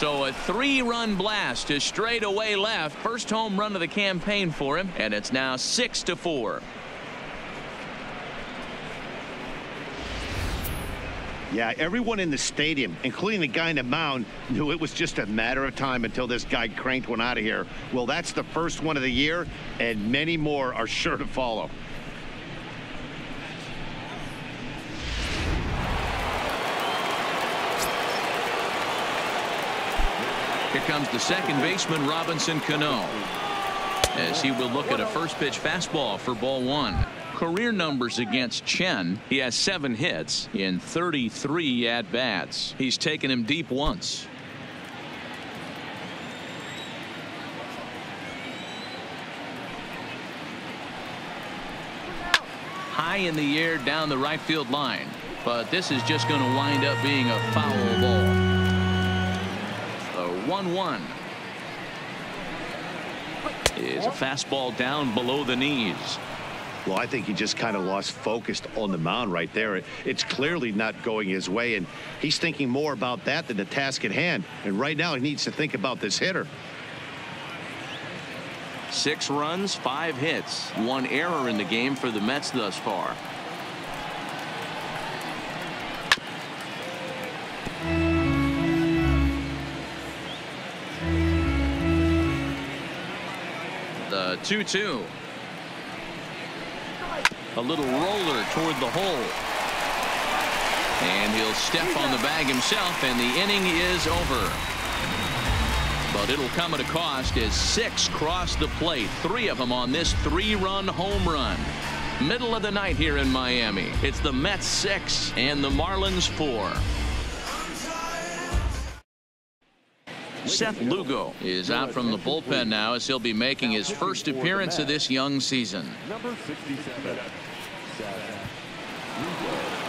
So a three-run blast to straightaway left. First home run of the campaign for him, and it's now 6 to four. Yeah, everyone in the stadium, including the guy in the mound, knew it was just a matter of time until this guy cranked one out of here. Well, that's the first one of the year, and many more are sure to follow. Here comes the second baseman, Robinson Cano. As he will look at a first pitch fastball for ball one. Career numbers against Chen. He has seven hits in 33 at bats. He's taken him deep once. High in the air down the right field line. But this is just going to wind up being a foul ball. A 1 1 is a fastball down below the knees. Well, I think he just kind of lost focus on the mound right there. It's clearly not going his way, and he's thinking more about that than the task at hand. And right now, he needs to think about this hitter. Six runs, five hits, one error in the game for the Mets thus far. 2 2. A little roller toward the hole. And he'll step on the bag himself, and the inning is over. But it'll come at a cost as six cross the plate. Three of them on this three-run home run. Middle of the night here in Miami. It's the Mets six and the Marlins four. Seth Lugo is out from the bullpen now as he'll be making his first appearance of this young season. Number 67, Seth Lugo.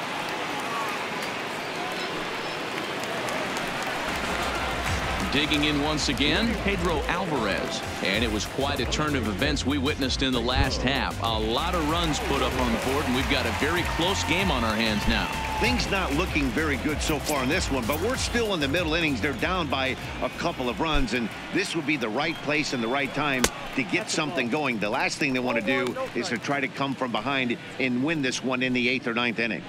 Digging in once again, Pedro Alvarez. And it was quite a turn of events we witnessed in the last half. A lot of runs put up on the board, and we've got a very close game on our hands now. Things not looking very good so far in this one, but we're still in the middle innings. They're down by a couple of runs, and this would be the right place and the right time to get something going. The last thing they want to do is to try to come from behind and win this one in the eighth or ninth inning.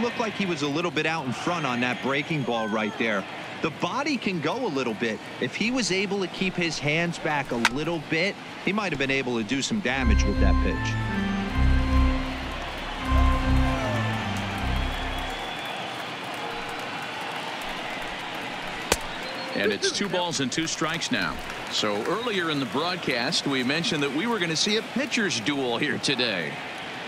Looked like he was a little bit out in front on that breaking ball right there. The body can go a little bit. If he was able to keep his hands back a little bit, he might have been able to do some damage with that pitch. And it's two balls and two strikes now. So earlier in the broadcast, we mentioned that we were going to see a pitcher's duel here today.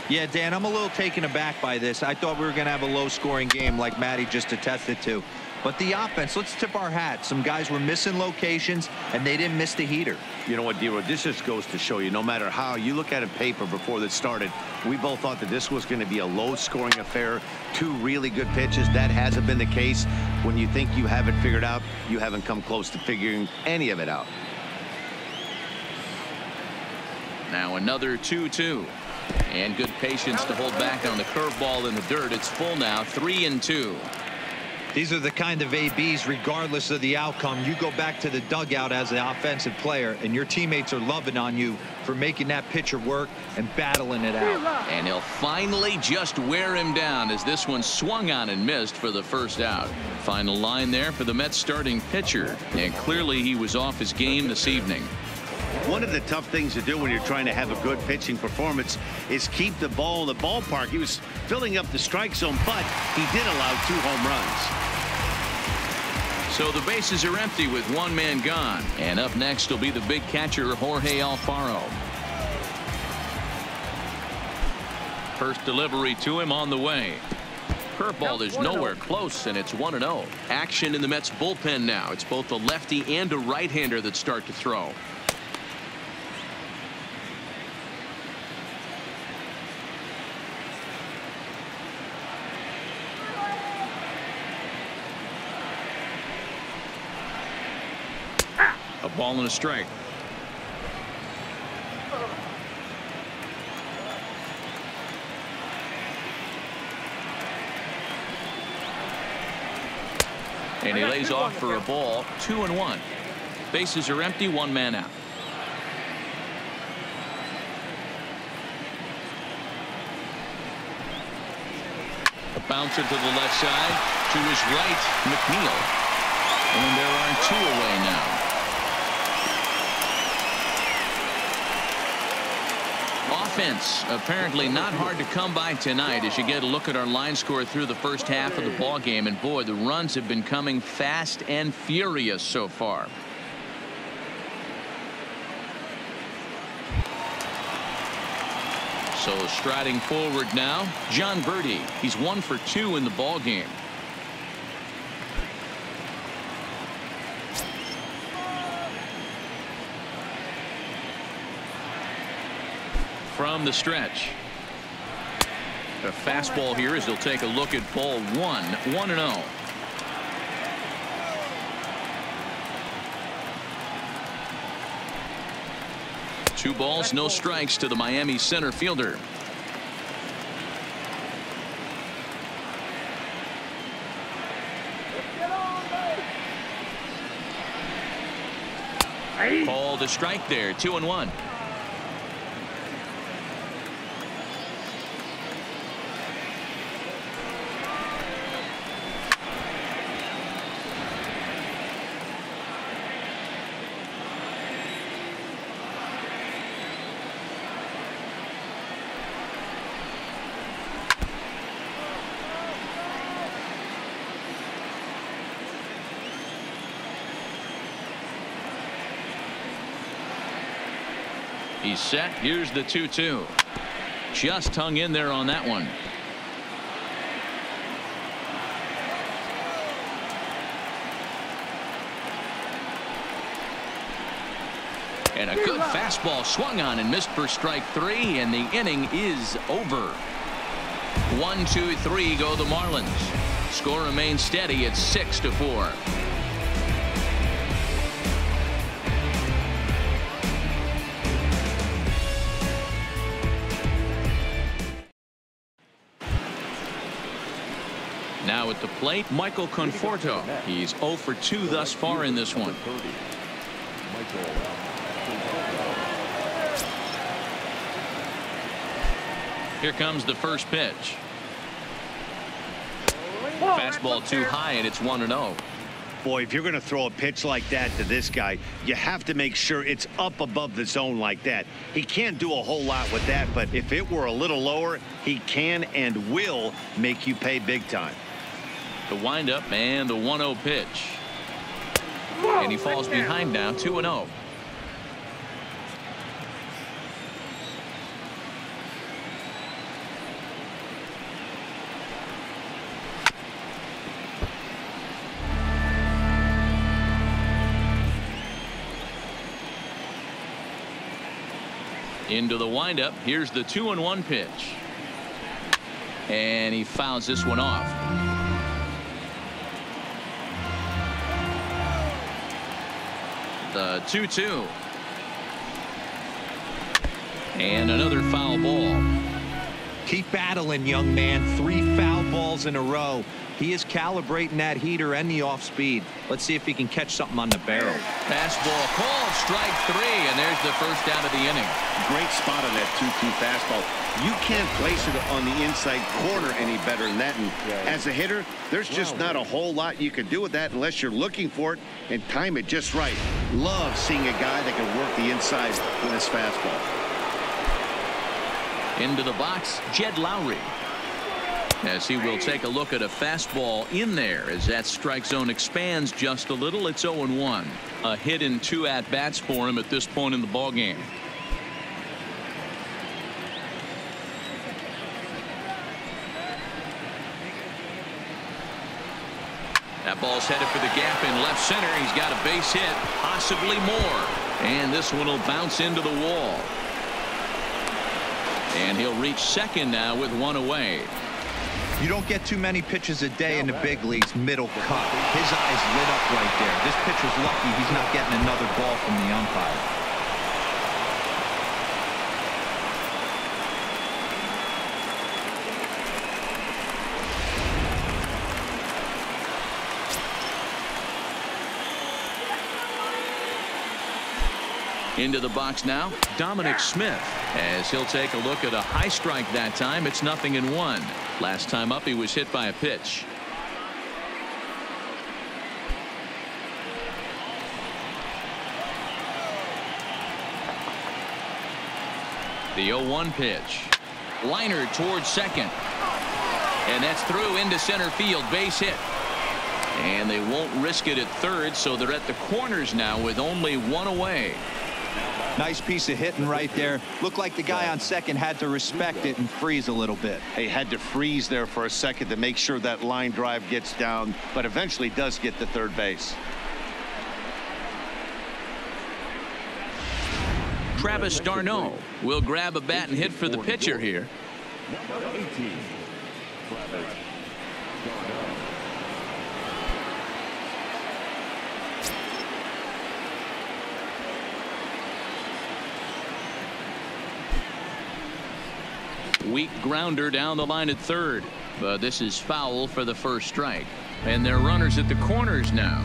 Yeah, Dan, I'm a little taken aback by this. I thought we were going to have a low-scoring game like Matty just attested to. But the offense, let's tip our hat. Some guys were missing locations, and they didn't miss the heater. You know what, Dero, this just goes to show you, no matter how you look at it paper before this started, we both thought that this was going to be a low-scoring affair. Two really good pitches. That hasn't been the case. When you think you have it figured out, you haven't come close to figuring any of it out. Now another 2-2. And good patience to hold back on the curveball in the dirt. It's full now, three and two. These are the kind of ABs, regardless of the outcome, you go back to the dugout as an offensive player, and your teammates are loving on you for making that pitcher work and battling it out. And he'll finally just wear him down as this one swung on and missed for the first out. Final line there for the Mets starting pitcher. And clearly he was off his game this evening. One of the tough things to do when you're trying to have a good pitching performance is keep the ball in the ballpark. He was filling up the strike zone, but he did allow two home runs. So the bases are empty with one man gone. And up next will be the big catcher, Jorge Alfaro. First delivery to him on the way. Curveball is nowhere close, and it's 1 0. Action in the Mets bullpen now. It's both a lefty and a right hander that start to throw. ball and a strike. And he lays off for a ball, two and one. Bases are empty, one man out. A bouncer to the left side, to his right, McNeil. And there are two away now. Offense apparently not hard to come by tonight as you get a look at our line score through the first half of the ball game and boy the runs have been coming fast and furious so far. So striding forward now, Jon Berti He's one for two in the ball game. From the stretch. A fastball here as they'll take a look at ball one, one and zero. Oh. Two balls, no strikes to the Miami center fielder. Called a strike there, two and one. He's set. Here's the 2 2. Just hung in there on that one. And a good fastball swung on and missed for strike three, and the inning is over. One, two, three go the Marlins. Score remains steady at six to four. Michael Conforto. He's 0 for 2 thus far in this one. Here comes the first pitch. Fastball too high, and it's 1 0. Boy, if you're going to throw a pitch like that to this guy, you have to make sure it's up above the zone like that. He can't do a whole lot with that, but if it were a little lower, he can and will make you pay big time. The windup and the 1 0 pitch. And he falls behind now 2 0. Into the windup. Here's the 2 and 1 pitch. And he fouls this one off. The 2 2. And another foul ball. Keep battling, young man. Three foul balls in a row. He is calibrating that heater and the off speed. Let's see if he can catch something on the barrel. Fastball called strike three and there's the first down of the inning. Great spot on that 2-2 fastball. You can't place it on the inside corner any better than that. And as a hitter, there's just not a whole lot you can do with that unless you're looking for it and time it just right. Love seeing a guy that can work the inside with his fastball. Into the box, Jed Lowrie. As he will take a look at a fastball in there as that strike zone expands just a little. It's 0-1. A hit in two at-bats for him at this point in the ball game. That ball's headed for the gap in left center. He's got a base hit, possibly more. And this one will bounce into the wall. And he'll reach second now with one away. You don't get too many pitches a day in the big leagues middle cut. His eyes lit up right there. This pitcher's lucky he's not getting another ball from the umpire. Into the box now, Dominic Smith, as he'll take a look at a high strike that time. It's nothing in one. Last time up, he was hit by a pitch. The 0-1 pitch. Liner towards second. And that's through into center field. Base hit. And they won't risk it at third, so they're at the corners now with only one away. Nice piece of hitting right there. Looked like the guy on second had to respect it and freeze a little bit. He had to freeze there for a second to make sure that line drive gets down, but eventually does get to third base. Travis d'Arnaud will grab a bat and hit for the pitcher here. Number 18, Travis d'Arnaud. Weak grounder down the line at third. But this is foul for the first strike. And their runners at the corners now.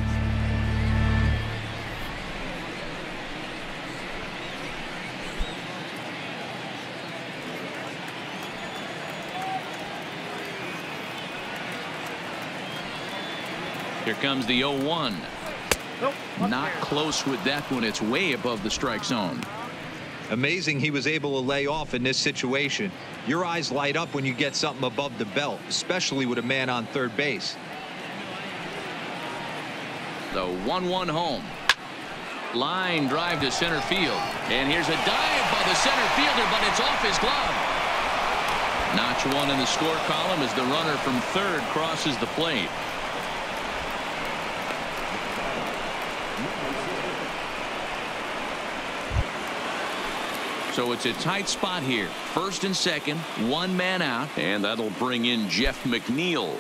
Here comes the 0-1. Not close with that one. It's way above the strike zone. Amazing he was able to lay off in this situation. Your eyes light up when you get something above the belt, especially with a man on third base. The 1-1 home. Line drive to center field. And here's a dive by the center fielder, but it's off his glove. Notch one in the score column as the runner from third crosses the plate. So it's a tight spot here. First and second, one man out, and that'll bring in Jeff McNeil.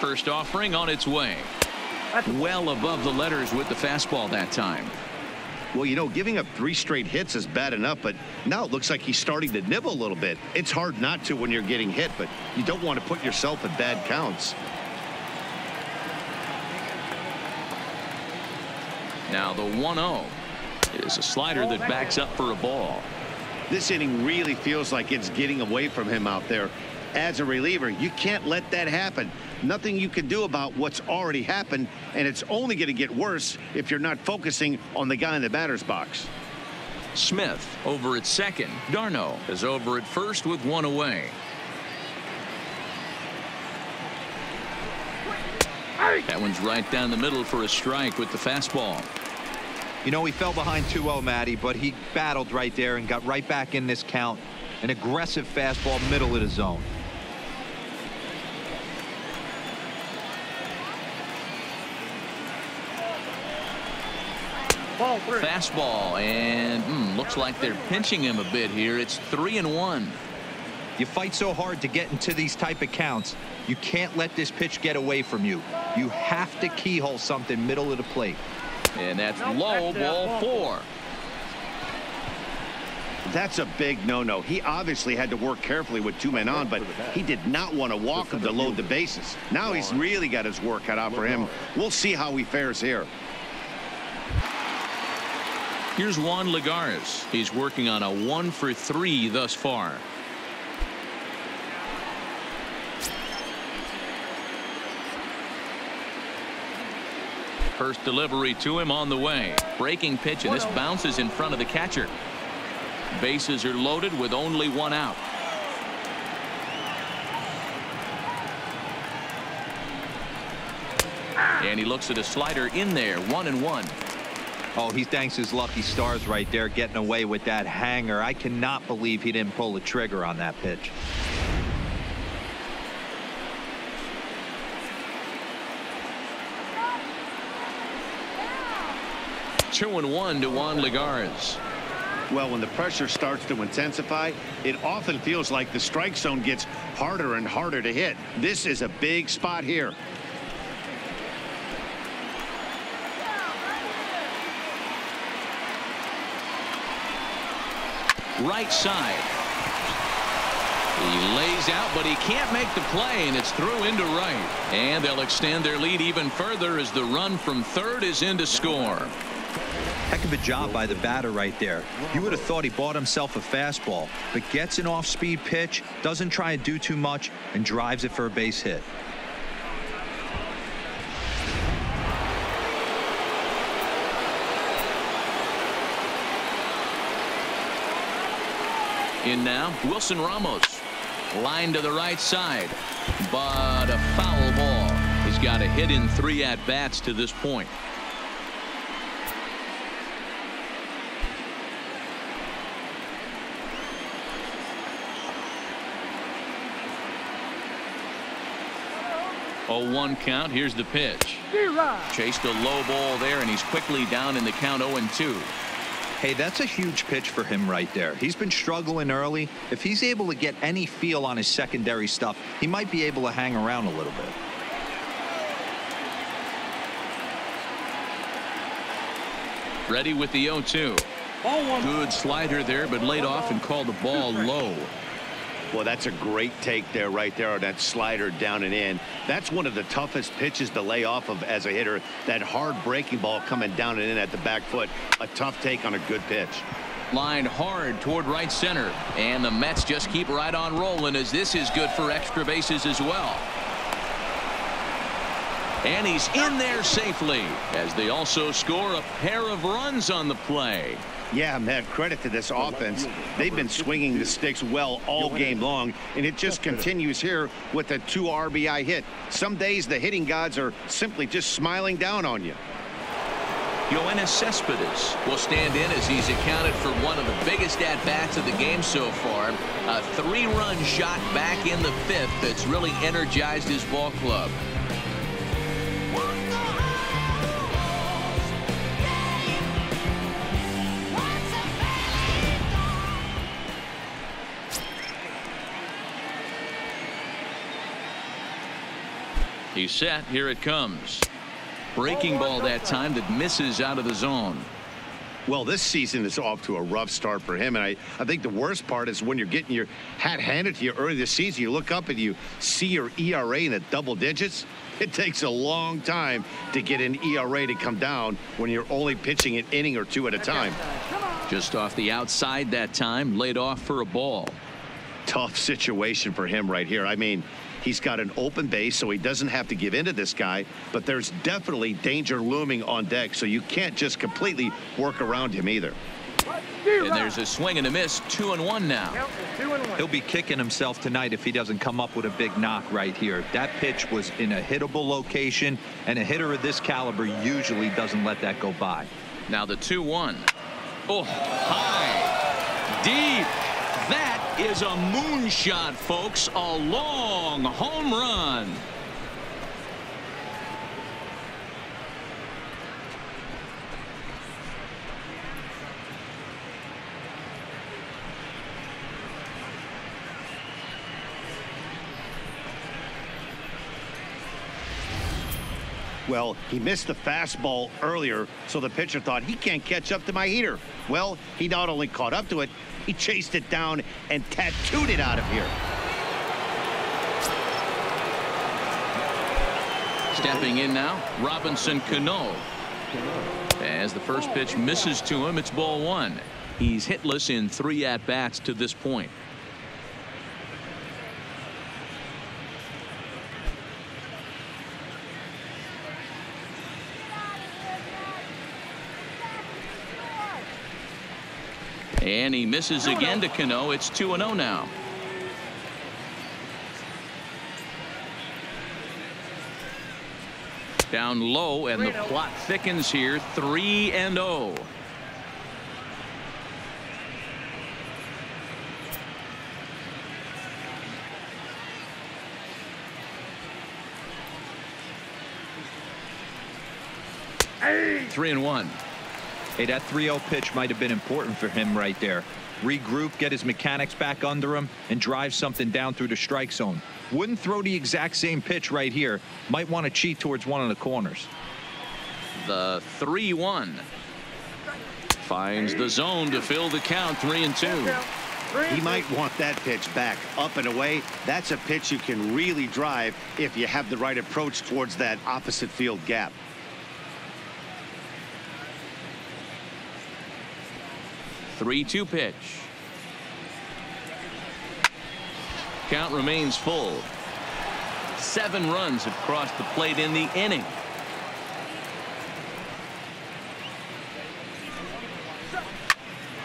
First offering on its way. Well above the letters with the fastball that time. Well, you know, giving up three straight hits is bad enough, but now it looks like he's starting to nibble a little bit. It's hard not to when you're getting hit, but you don't want to put yourself in bad counts. Now the 1-0 is a slider that backs up for a ball. This inning really feels like it's getting away from him out there. As a reliever, you can't let that happen. Nothing you can do about what's already happened, and it's only going to get worse if you're not focusing on the guy in the batter's box. Smith over at second. d'Arnaud is over at first with one away. That one's right down the middle for a strike with the fastball. You know, he fell behind 2-0, Matty, but he battled right there and got right back in this count. An aggressive fastball middle of the zone. Ball three. Fastball and mm, looks like they're pinching him a bit here. It's three and one. You fight so hard to get into these type of counts. You can't let this pitch get away from you. You have to keyhole something middle of the plate. And that's low ball four. That's a big no-no. He obviously had to work carefully with two men on, but he did not want to walk him to load the bases. Now he's really got his work cut out for him. We'll see how he fares here. Here's Juan Lagares. He's working on a one for three thus far. First delivery to him on the way. Breaking pitch, and this bounces in front of the catcher. Bases are loaded with only one out. And he looks at a slider in there, one and one. Oh, he thanks his lucky stars right there getting away with that hanger. I cannot believe he didn't pull the trigger on that pitch. Two and one to Juan Lagares. Well, when the pressure starts to intensify, it often feels like the strike zone gets harder and harder to hit. This is a big spot here. Right side. He lays out, but he can't make the play, and it's through into right. And they'll extend their lead even further as the run from third is in to score. Heck of a job by the batter right there. You would have thought he bought himself a fastball, but gets an off-speed pitch, doesn't try and do too much, and drives it for a base hit. In now, Wilson Ramos. Line to the right side. But a foul ball. He's got a hit in three at-bats to this point. Oh, one count. Here's the pitch. Chased a low ball there, and he's quickly down in the count 0-2. Hey, that's a huge pitch for him right there. He's been struggling early. If he's able to get any feel on his secondary stuff, he might be able to hang around a little bit. Ready with the 0-2. Good slider there, but laid off and called the ball low. Well, that's a great take there right there on that slider down and in. That's one of the toughest pitches to lay off of as a hitter. That hard breaking ball coming down and in at the back foot. A tough take on a good pitch. Lined hard toward right center. And the Mets just keep right on rolling as this is good for extra bases as well. And he's in there safely as they also score a pair of runs on the play. Yeah, man, credit to this offense. They've been swinging the sticks well all game long, and it just continues here with a two RBI hit. Some days the hitting gods are simply just smiling down on you. Yoenis Cespedes will stand in as he's accounted for one of the biggest at-bats of the game so far. A three-run shot back in the fifth that's really energized his ball club. He's set. Here it comes. Breaking ball that time that misses out of the zone. Well, this season is off to a rough start for him. And I, I think the worst part is when you're getting your hat handed to you early this season, you look up and you see your ERA in the double digits. It takes a long time to get an ERA to come down when you're only pitching an inning or two at a time. Just off the outside that time, laid off for a ball. Tough situation for him right here. I mean, He's got an open base, so he doesn't have to give in to this guy, but there's definitely danger looming on deck, so you can't just completely work around him either. And there's a swing and a miss, two and one now. He'll be kicking himself tonight if he doesn't come up with a big knock right here. That pitch was in a hittable location, and a hitter of this caliber usually doesn't let that go by. Now the 2-1. Oh, high, deep, that is a moonshot, folks. A long home run. Well, he missed the fastball earlier, so the pitcher thought he can't catch up to my heater. Well, he not only caught up to it, he chased it down and tattooed it out of here. Stepping in now, Robinson Cano. As the first pitch misses to him, it's ball one. He's hitless in three at-bats to this point. And he misses again to Cano. It's 2-0 now. Down low, and the plot thickens here. 3 and 0. Three and one. Hey, that 3-0 pitch might have been important for him right there. Regroup, get his mechanics back under him, and drive something down through the strike zone. Wouldn't throw the exact same pitch right here. Might want to cheat towards one of the corners. The 3-1. Finds the zone to fill the count 3 and 2. He might want that pitch back up and away. That's a pitch you can really drive if you have the right approach towards that opposite field gap. Three-two pitch. Count remains full. Seven runs have crossed the plate in the inning.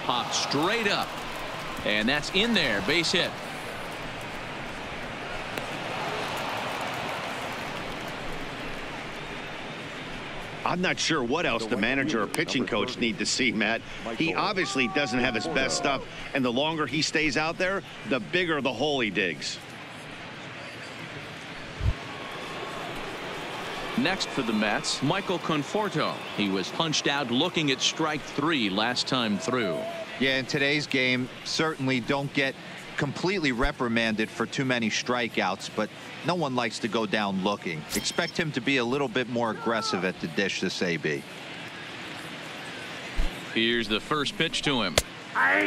Popped straight up. And that's in there. Base hit. I'm not sure what else the manager or pitching coach need to see, Matt. He obviously doesn't have his best stuff, and the longer he stays out there, the bigger the hole he digs. Next for the Mets, Michael Conforto. He was punched out looking at strike three last time through. Yeah, in today's game, certainly don't get completely reprimanded for too many strikeouts, but no one likes to go down looking. Expect him to be a little bit more aggressive at the dish this AB. Here's the first pitch to him.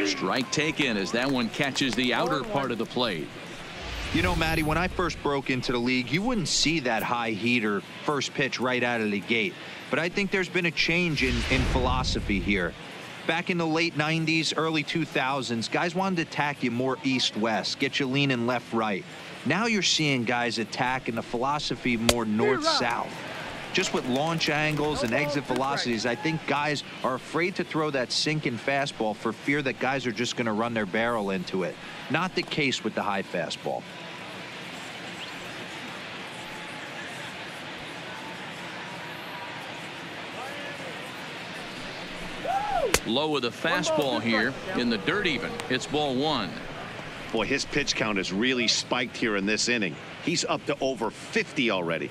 Strike taken as that one catches the outer part of the plate. You know, Matty, when I first broke into the league, you wouldn't see that high heater first pitch right out of the gate. But I think there's been a change in, in philosophy here. Back in the late 90s, early 2000s, guys wanted to attack you more east-west, get you leaning left-right. Now you're seeing guys attack in the philosophy more north-south. Just with launch angles and exit velocities, I think guys are afraid to throw that sinking fastball for fear that guys are just going to run their barrel into it. Not the case with the high fastball. Low with a fastball here in the dirt even. It's ball one. Boy, his pitch count has really spiked here in this inning. He's up to over 50 already.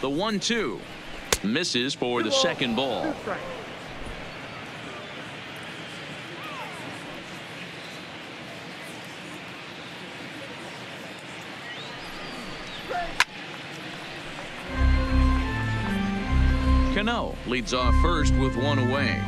The one two misses for the second ball. Leads off first with one away.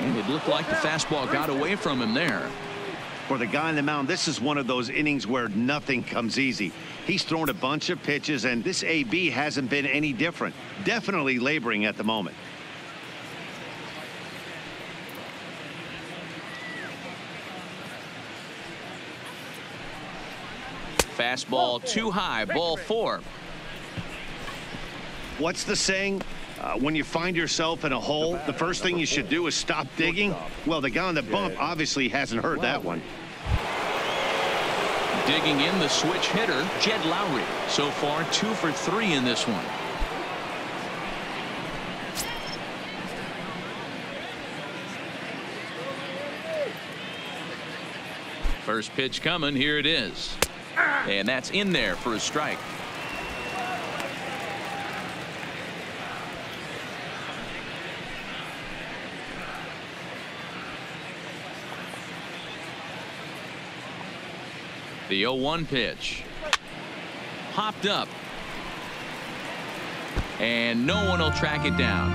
It looked like the fastball got away from him there. For the guy on the mound, this is one of those innings where nothing comes easy. He's thrown a bunch of pitches, and this AB hasn't been any different. Definitely laboring at the moment. Fastball too high, ball four. What's the saying? Uh, when you find yourself in a hole, the first thing you should do is stop digging. Well, the guy on the bump obviously hasn't heard that one. Digging in the switch hitter, Jed Lowrie. So far, two for three in this one. First pitch coming. Here it is. And that's in there for a strike. The 0-1 pitch. Popped up. And no one will track it down.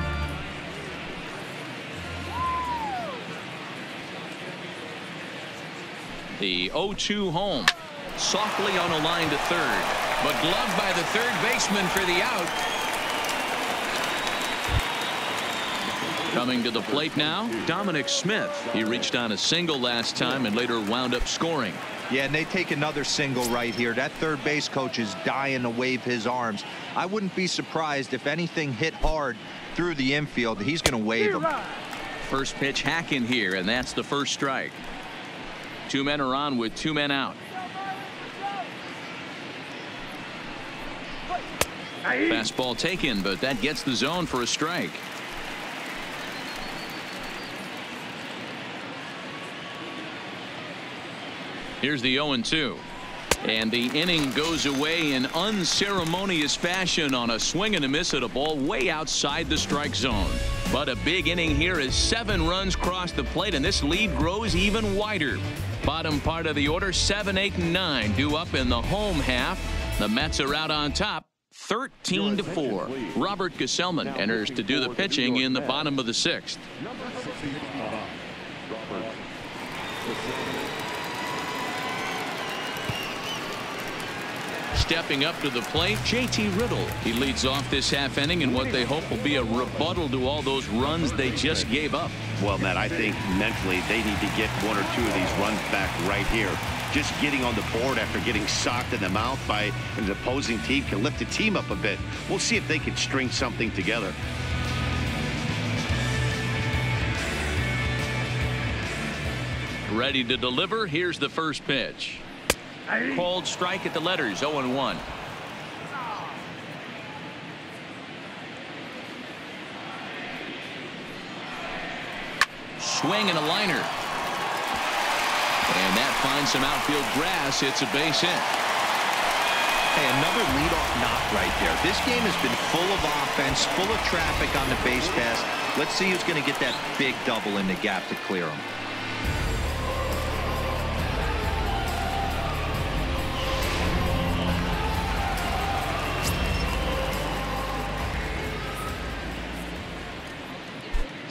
The 0-2 home. Softly on a line to third. But gloved by the third baseman for the out. Coming to the plate now, Dominic Smith. He reached on a single last time and later wound up scoring. Yeah, and they take another single right here. That third base coach is dying to wave his arms. I wouldn't be surprised if anything hit hard through the infield. He's going to wave him. First pitch hack in here, and that's the first strike. Two men are on with two men out. Fastball taken, but that gets the zone for a strike. Here's the 0-2. And the inning goes away in unceremonious fashion on a swing and a miss at a ball way outside the strike zone. But a big inning here as seven runs cross the plate, and this lead grows even wider. Bottom part of the order, 7, 8, and 9 due up in the home half. The Mets are out on top. 13 to 4. Robert Gsellman enters to do the pitching in the bottom of the sixth. Stepping up to the plate, JT Riddle. He leads off this half inning in what they hope will be a rebuttal to all those runs they just gave up. Well, Matt, I think mentally they need to get one or two of these runs back right here. Just getting on the board after getting socked in the mouth by an opposing team can lift the team up a bit. We'll see if they can string something together. Ready to deliver. Here's the first pitch. Called strike at the letters 0 1. Swing and a liner. And that finds some outfield grass. It's a base hit. Hey, another leadoff knock right there. This game has been full of offense, full of traffic on the base pass. Let's see who's going to get that big double in the gap to clear him.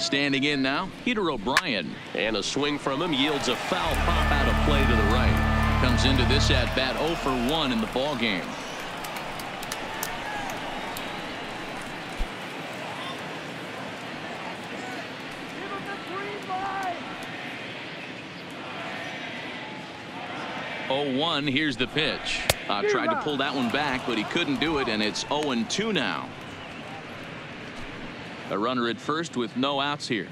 Standing in now, Peter O'Brien. And a swing from him yields a foul pop out of play to the right. Comes into this at bat 0 for 1 in the ball game. Oh one. Here's the pitch. Uh, tried to pull that one back, but he couldn't do it, and it's 0 2 now. A runner at first with no outs here.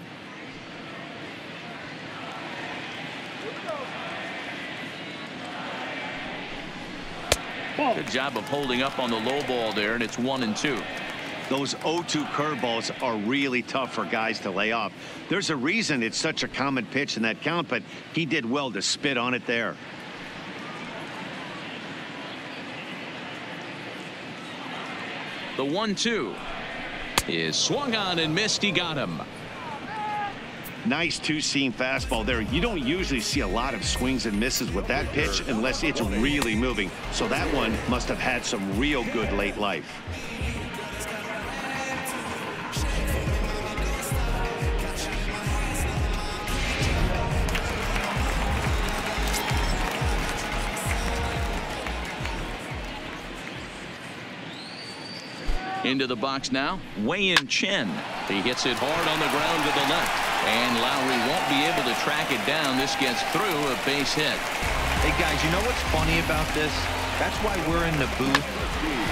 Good job of holding up on the low ball there, and it's one and two. Those 0-2 curveballs are really tough for guys to lay off. There's a reason it's such a common pitch in that count, but he did well to spit on it there. The one-two is swung on and missed. He got him. Nice two-seam fastball there. You don't usually see a lot of swings and misses with that pitch unless it's really moving. So that one must have had some real good late life. Into the box now, Wei Yin Chen. He hits it hard on the ground to the left. And Lowrie won't be able to track it down. This gets through a base hit. Hey, guys, you know what's funny about this? That's why we're in the booth,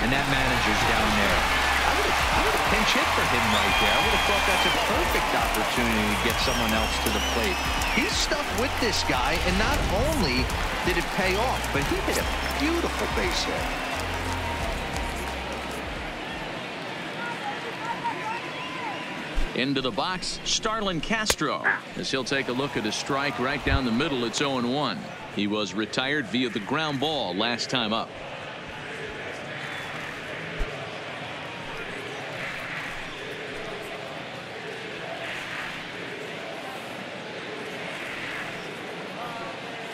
and that manager's down there. I would have pinch hit for him right there. I would have thought that's a perfect opportunity to get someone else to the plate. He's stuck with this guy, and not only did it pay off, but he hit a beautiful base hit. Into the box, Starlin Castro. As he'll take a look at a strike right down the middle, it's 0-1. He was retired via the ground ball last time up.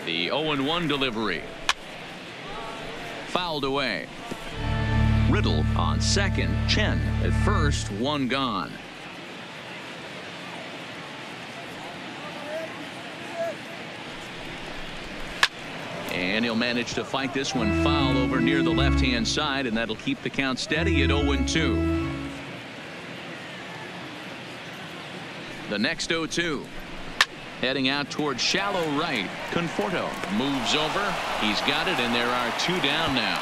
The 0-1 delivery. Fouled away. Riddle on second. Chen at first. One gone. And he'll manage to fight this one foul over near the left-hand side, and that'll keep the count steady at 0-2. The next 0-2. Heading out towards shallow right. Conforto moves over. He's got it, and there are two down now.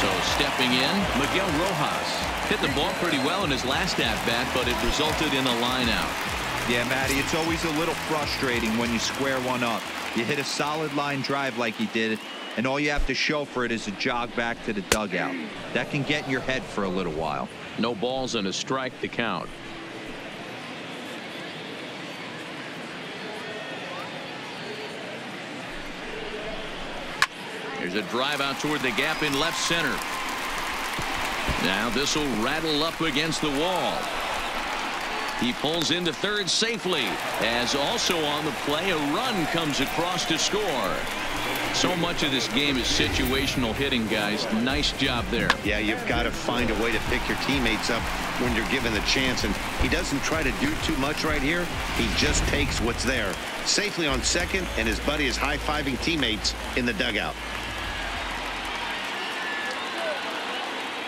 So stepping in, Miguel Rojas. Hit the ball pretty well in his last at-bat, but it resulted in a line out. Yeah, Matty. it's always a little frustrating when you square one up. You hit a solid line drive like he did, and all you have to show for it is a jog back to the dugout. That can get in your head for a little while. No balls and a strike to count. There's a drive out toward the gap in left center. Now this will rattle up against the wall. He pulls into third safely as also on the play a run comes across to score. So much of this game is situational hitting, guys. Nice job there. Yeah, you've got to find a way to pick your teammates up when you're given the chance. And he doesn't try to do too much right here. He just takes what's there. Safely on second, and his buddy is high-fiving teammates in the dugout.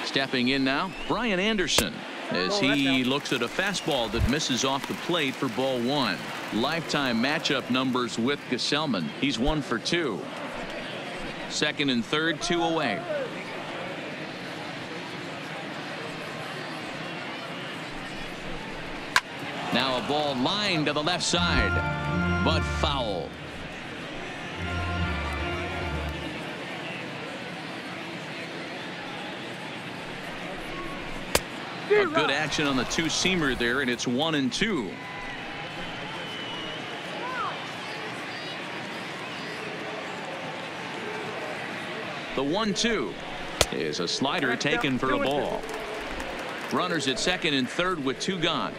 Stepping in now, Brian Anderson as oh, he looks at a fastball that misses off the plate for ball one. Lifetime matchup numbers with Gsellman. He's one for two. Second and third, two away. Now a ball lined to the left side, but foul. A good action on the two seamer there, and it's one and two. The one two is a slider taken for a ball. Runners at second and third with two gone.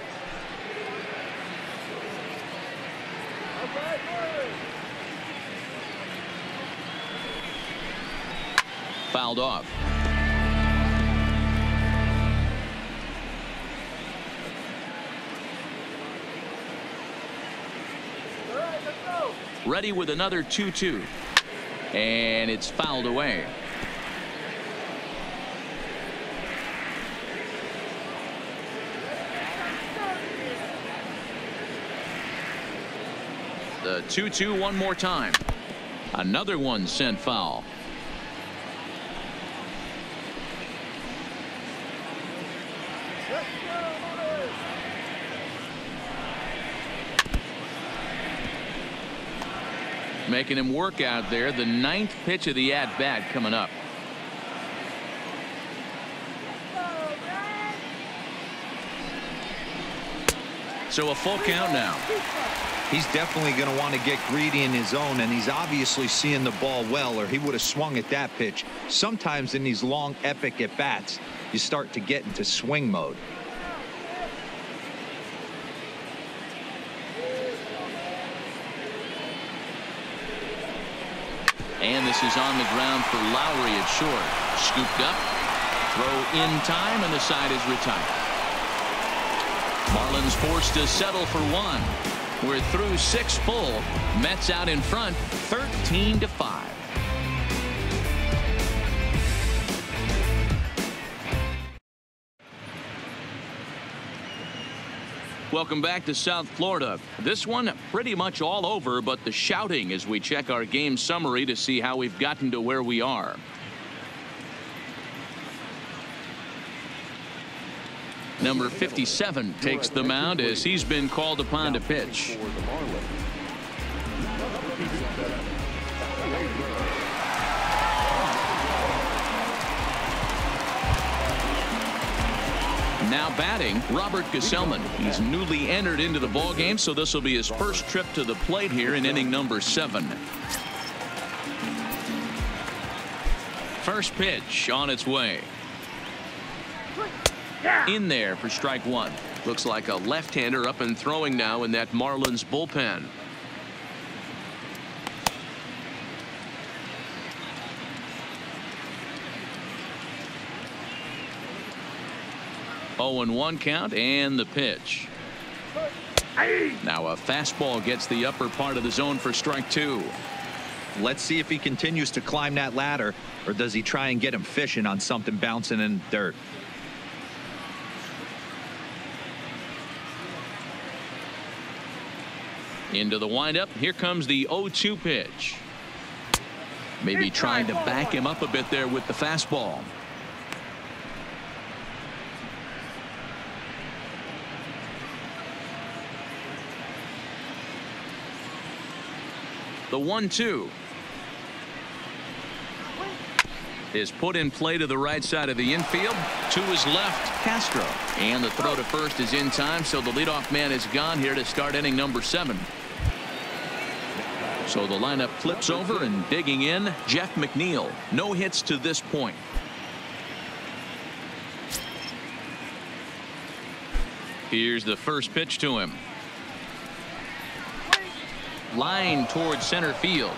Fouled off. Ready with another 2-2. And it's fouled away. The 2-2 one more time. Another one sent foul. Making him work out there. The ninth pitch of the at bat coming up. So a full count now. He's definitely going to want to get greedy in his own, and he's obviously seeing the ball well, or he would have swung at that pitch. Sometimes in these long, epic at bats, you start to get into swing mode. And this is on the ground for Lowrie at short. Scooped up. Throw in time, and the side is retired. Marlins forced to settle for one. We're through six full. Mets out in front 13 to 5. Welcome back to South Florida. This one pretty much all over, but the shouting as we check our game summary to see how we've gotten to where we are. Number 57 takes the mound as he's been called upon to pitch. Now batting, Robert Gsellman. He's newly entered into the ball game, so this will be his first trip to the plate here in inning number seven. First pitch on its way. In there for strike one. Looks like a left-hander up and throwing now in that Marlins bullpen. Oh and 1 count and the pitch. Now a fastball gets the upper part of the zone for strike two. Let's see if he continues to climb that ladder or does he try and get him fishing on something bouncing in dirt. Into the windup. Here comes the 0-2 pitch. Maybe trying to back him up a bit there with the fastball. The 1-2 is put in play to the right side of the infield. To his left, Castro. And the throw to first is in time, so the leadoff man is gone here to start inning number seven. So the lineup flips over and digging in, Jeff McNeil. No hits to this point. Here's the first pitch to him. Line towards center field.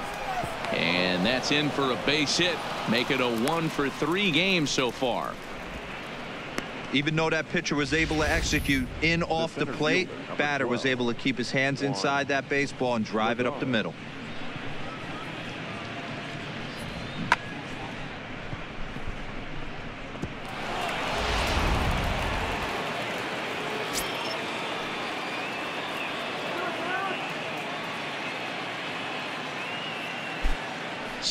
And that's in for a base hit. Make it a one for three game so far. Even though that pitcher was able to execute in off the plate, batter was able to keep his hands inside that baseball and drive it up the middle.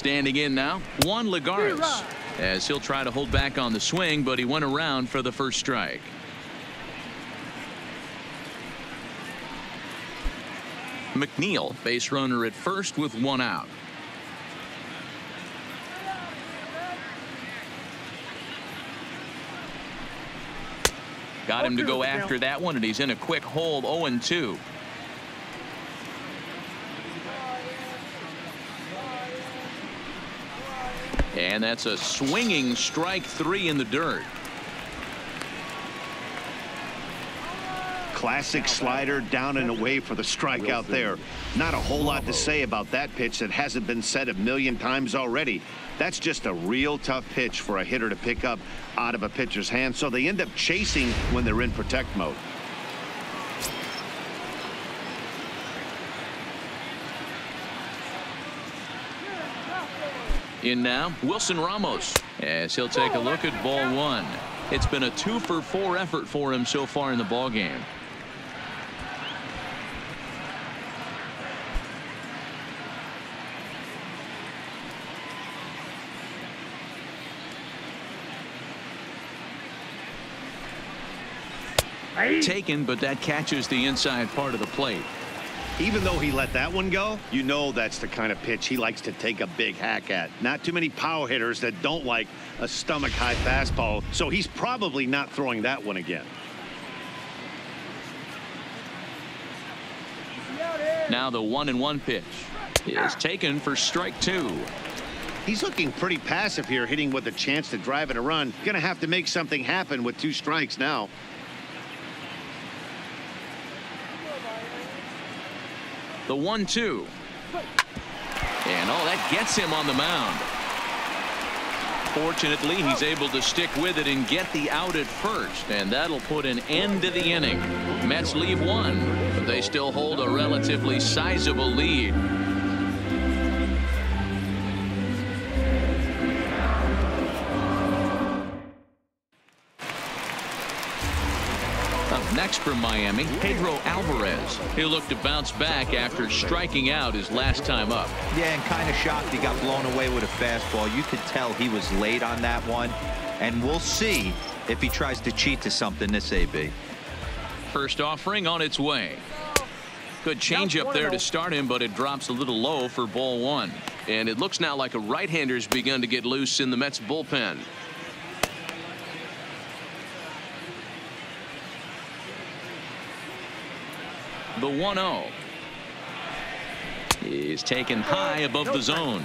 Standing in now, Juan Lagares. As he'll try to hold back on the swing, but he went around for the first strike. McNeil, base runner at first with one out. Got him to go after that one, and he's in a quick hole 0 And that's a swinging strike three in the dirt. Classic slider down and away for the strike out there. Not a whole lot to say about that pitch that hasn't been said a million times already. That's just a real tough pitch for a hitter to pick up out of a pitcher's hand. So they end up chasing when they're in protect mode. In now, Wilson Ramos, as he'll take a look at ball one. It's been a two for four effort for him so far in the ball game. Taken, but that catches the inside part of the plate. Even though he let that one go, you know that's the kind of pitch he likes to take a big hack at. Not too many power hitters that don't like a stomach high fastball, so he's probably not throwing that one again. Now the one and one pitch is taken for strike two. He's looking pretty passive here, hitting with a chance to drive in a run. Gonna have to make something happen with two strikes now. The one two. And oh that gets him on the mound. Fortunately he's able to stick with it and get the out at first and that'll put an end to the inning. Mets leave one but they still hold a relatively sizable lead. From Miami, Pedro Alvarez. He'll look to bounce back after striking out his last time up. Yeah, and kind of shocked he got blown away with a fastball. You could tell he was late on that one. And we'll see if he tries to cheat to something this AB. First offering on its way. Good changeup there to start him, but it drops a little low for ball one. And it looks now like a right-hander's begun to get loose in the Mets bullpen. The 1-0 is taken high above the zone.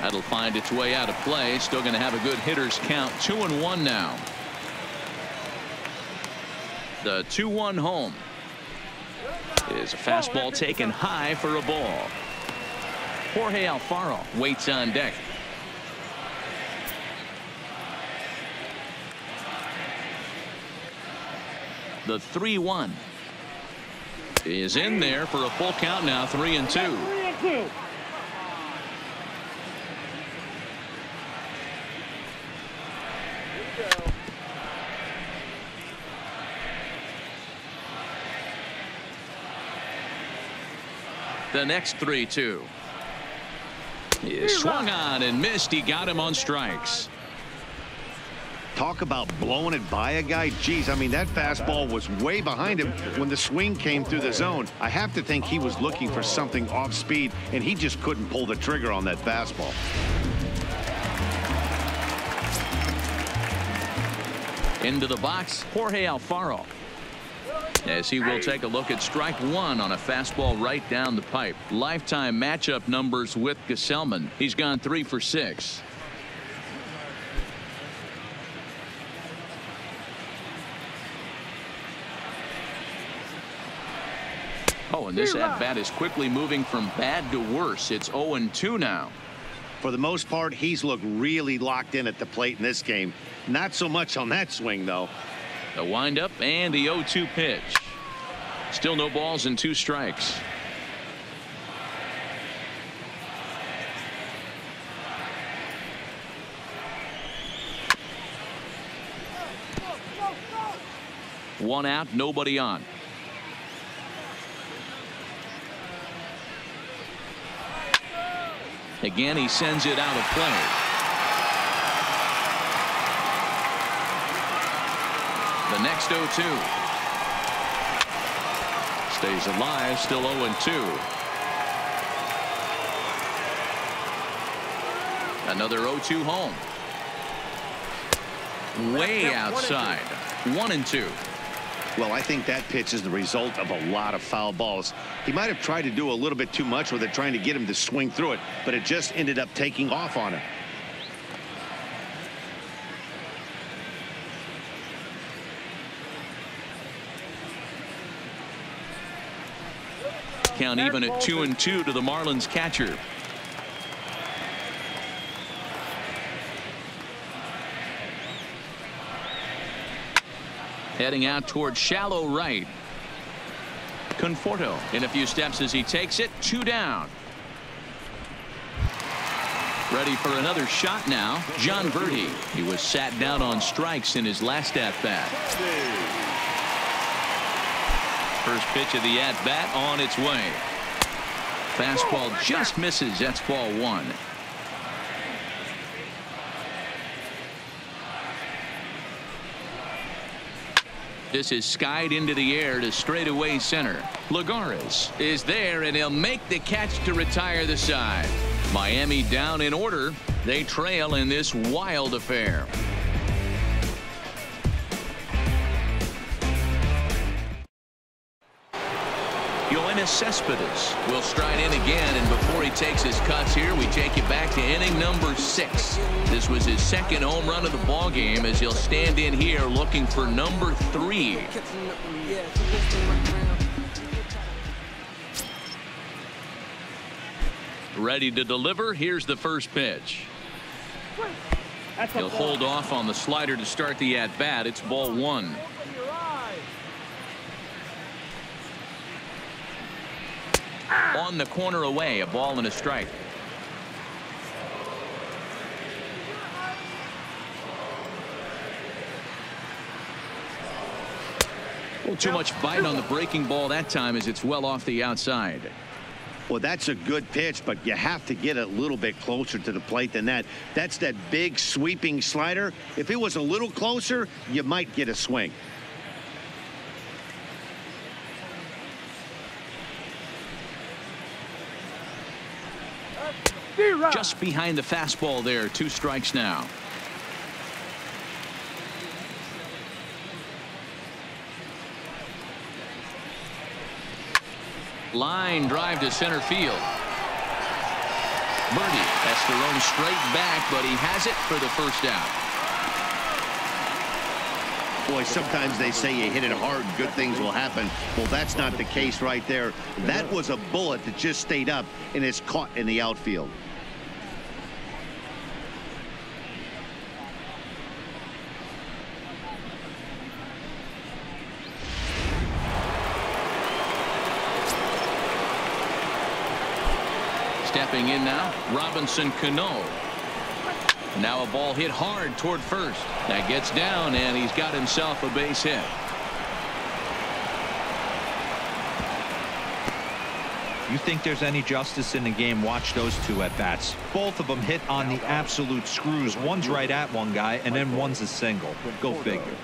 That'll find its way out of play. Still going to have a good hitters count. Two and one now. The 2-1 home is a fastball taken high for a ball. Jorge Alfaro waits on deck. The 3-1 is in there for a full count now, three and two. The next 3-2 is swung on and missed. He got him on strikes. Talk about blowing it by a guy. Geez, I mean, that fastball was way behind him when the swing came through the zone. I have to think he was looking for something off speed, and he just couldn't pull the trigger on that fastball. Into the box, Jorge Alfaro. As he will take a look at strike one on a fastball right down the pipe. Lifetime matchup numbers with Gsellman. He's gone three for six. And this at bat is quickly moving from bad to worse. It's 0 2 now. For the most part, he's looked really locked in at the plate in this game. Not so much on that swing, though. The windup and the 0 2 pitch. Still no balls and two strikes. One out, nobody on. Again, he sends it out of play. The next 0-2. Stays alive, still 0-2. Another 0-2 home. Way outside. One and two. Well, I think that pitch is the result of a lot of foul balls. He might have tried to do a little bit too much with it, trying to get him to swing through it, but it just ended up taking off on him. Count even at two and two to the Marlins catcher. Heading out toward shallow right. Conforto in a few steps as he takes it. Two down. Ready for another shot now. Jon Berti. He was sat down on strikes in his last at bat. First pitch of the at bat on its way. Fastball just misses. That's ball one. This is skied into the air to straightaway center. Lagares is there and he'll make the catch to retire the side. Miami down in order. They trail in this wild affair. Yoenis Cespedes will stride in again and before he takes his cuts here we take you back to inning number six. This was his second home run of the ball game as he'll stand in here looking for number three. Ready to deliver. Here's the first pitch. He'll hold off on the slider to start the at bat. It's ball one. On the corner away, a ball and a strike. Well, too much bite on the breaking ball that time as it's well off the outside. Well, that's a good pitch, but you have to get a little bit closer to the plate than that. That's that big sweeping slider. If it was a little closer, you might get a swing. Just behind the fastball there. Two strikes now. Line drive to center field. Berti has to run straight back, but he has it for the first out. Boy, sometimes they say you hit it hard, good things will happen. Well, that's not the case right there. That was a bullet that just stayed up and is caught in the outfield. Stepping in now, Robinson Cano. Now a ball hit hard toward first. That gets down, and he's got himself a base hit. You think there's any justice in the game, watch those two at bats. Both of them hit on the absolute screws. One's right at one guy, and then one's a single. Go figure.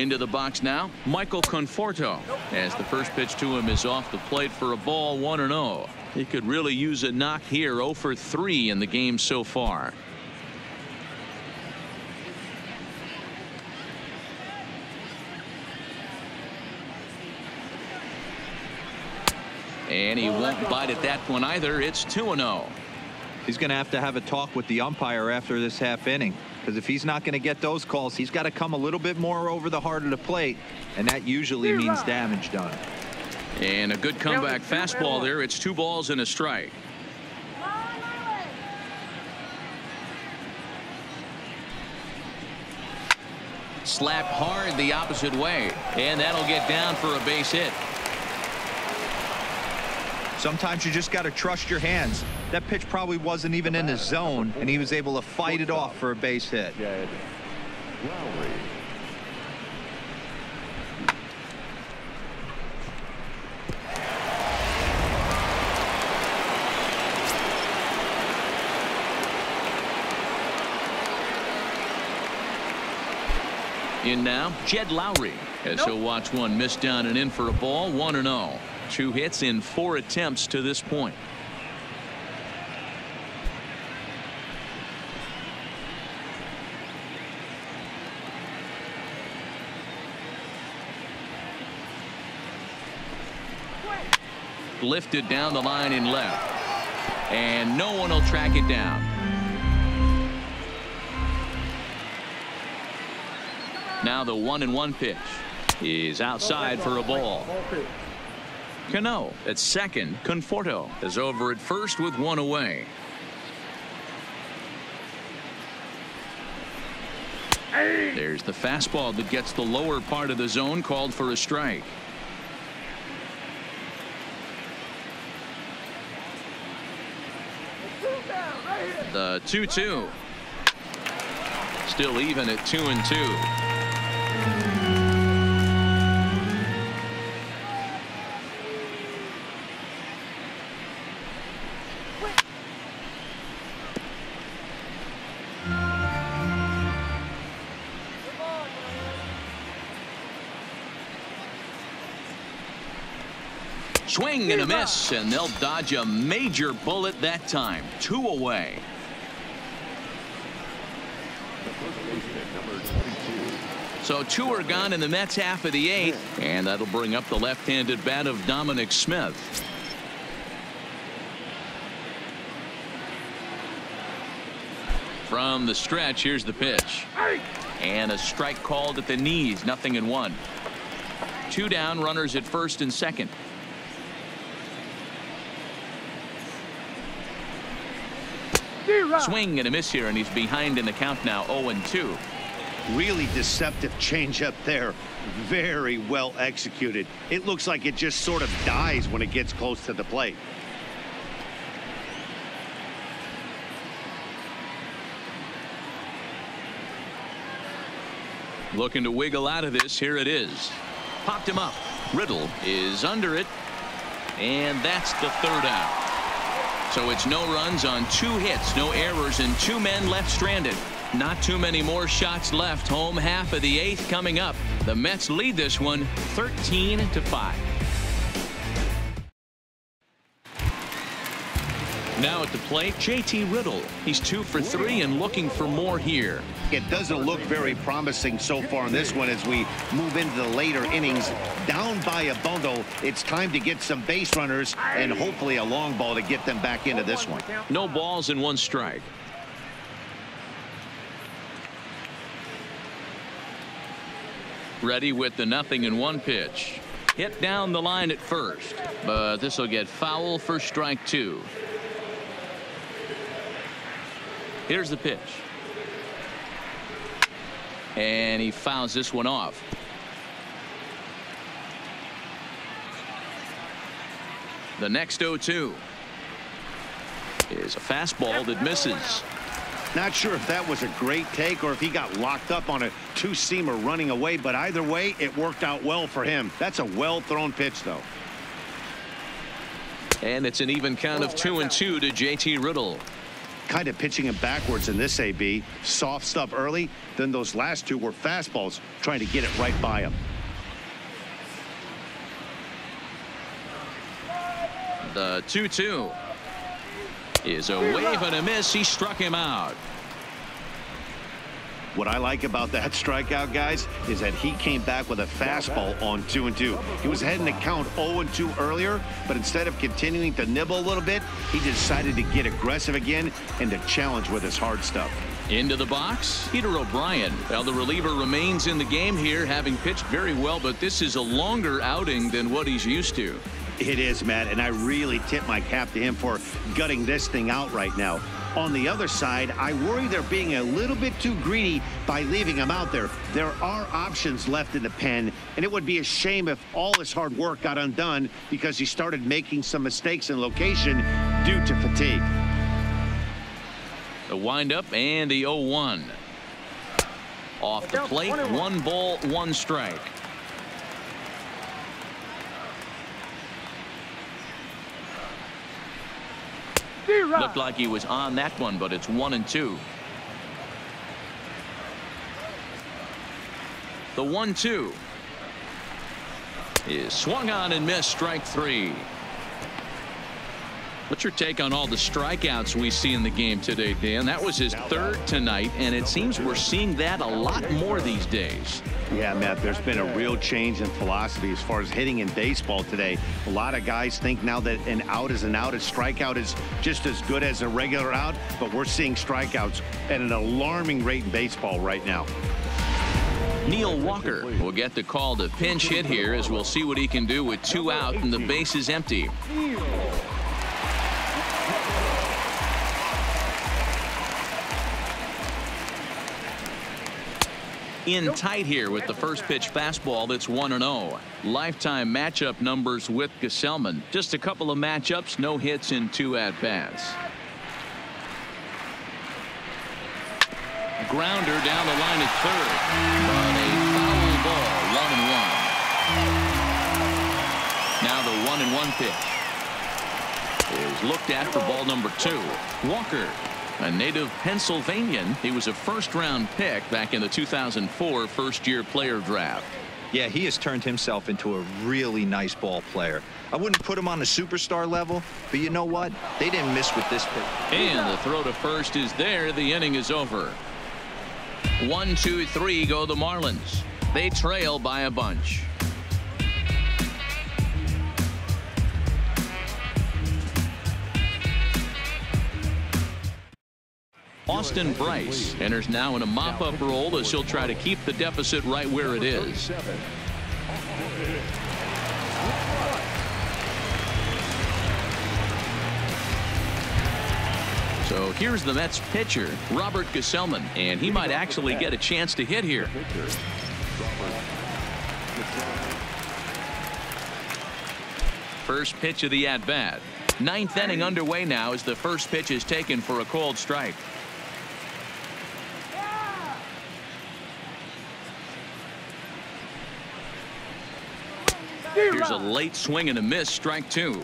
Into the box now, Michael Conforto. As the first pitch to him is off the plate for a ball 1 0. He could really use a knock here 0 for 3 in the game so far. And he won't bite at that one either. It's 2 0. He's going to have to have a talk with the umpire after this half inning because if he's not going to get those calls he's got to come a little bit more over the heart of the plate and that usually means damage done. And a good comeback fastball there. It's two balls and a strike. Slap hard the opposite way. And that'll get down for a base hit. Sometimes you just got to trust your hands. That pitch probably wasn't even in the zone, and he was able to fight it off for a base hit. Lowrie. In now, Jed Lowrie. As nope. he'll watch one miss down and in for a ball, 1 and 0. Two hits in four attempts to this point. Lifted down the line in left. And no one will track it down. Now the one and one pitch is outside for a ball. Cano at second. Conforto is over at first with one away. There's the fastball that gets the lower part of the zone called for a strike. The 2 2. Still even at 2 and 2. Swing and a miss, and they'll dodge a major bullet that time. Two away. So two are gone in the Mets half of the eighth, and that'll bring up the left-handed bat of Dominic Smith. From the stretch, here's the pitch. And a strike called at the knees, nothing in one. Two down, runners at first and second. Swing and a miss here, and he's behind in the count now 0 2. Really deceptive changeup there. Very well executed. It looks like it just sort of dies when it gets close to the plate. Looking to wiggle out of this. Here it is. Popped him up. Riddle is under it. And that's the third out. So it's no runs on two hits, no errors, and two men left stranded. Not too many more shots left. Home half of the eighth coming up. The Mets lead this one 13 to 5. Now at the plate, JT Riddle. He's two for three and looking for more here. It doesn't look very promising so far in this one as we move into the later innings. Down by a bundle, it's time to get some base runners and hopefully a long ball to get them back into this one. No balls and one strike. Ready with the nothing in one pitch. Hit down the line at first, but this will get foul for strike two. Here's the pitch. And he fouls this one off. The next 0-2 is a fastball that misses. Not sure if that was a great take or if he got locked up on a two-seamer running away, but either way, it worked out well for him. That's a well-thrown pitch, though. And it's an even count of two and two to JT Riddle. Kind of pitching him backwards in this AB. Soft stuff early, then those last two were fastballs trying to get it right by him. The 2-2 is a wave and a miss. He struck him out. What I like about that strikeout, guys, is that he came back with a fastball on 2 and 2. He was heading to count 0 and 2 earlier, but instead of continuing to nibble a little bit, he decided to get aggressive again and to challenge with his hard stuff. Into the box, Peter O'Brien. Well, the reliever remains in the game here, having pitched very well, but this is a longer outing than what he's used to. It is, Matt, and I really tip my cap to him for gutting this thing out right now. On the other side, I worry they're being a little bit too greedy by leaving him out there. There are options left in the pen, and it would be a shame if all his hard work got undone because he started making some mistakes in location due to fatigue. The windup and the 0-1. Off the plate, one ball, one strike. Looked like he was on that one, but it's one and two. The one two is swung on and missed strike three. What's your take on all the strikeouts we see in the game today, Dan? That was his third tonight, and it seems we're seeing that a lot more these days. Yeah, Matt, there's been a real change in philosophy as far as hitting in baseball today. A lot of guys think now that an out is an out, a strikeout is just as good as a regular out, but we're seeing strikeouts at an alarming rate in baseball right now. Neil Walker will get the call to pinch hit here as we'll see what he can do with two out and the base is empty. In tight here with the first pitch fastball that's 1 0. Lifetime matchup numbers with Gsellman. Just a couple of matchups, no hits in two at bats. Grounder down the line at third. But a foul ball, 1 and 1. Now the 1 and 1 pitch is looked at for ball number two. Walker a native Pennsylvanian. He was a first round pick back in the 2004 first year player draft. Yeah, he has turned himself into a really nice ball player. I wouldn't put him on the superstar level, but you know what? They didn't miss with this pick. And the throw to first is there. The inning is over. One, two, three go the Marlins. They trail by a bunch. Austin Brice enters now in a mop-up role as he'll try to keep the deficit right where it is. So here's the Mets pitcher, Robert Gsellman, and he might actually get a chance to hit here. First pitch of the at-bat. Ninth inning underway now as the first pitch is taken for a cold strike. Here's a ah. late swing and a miss, strike two.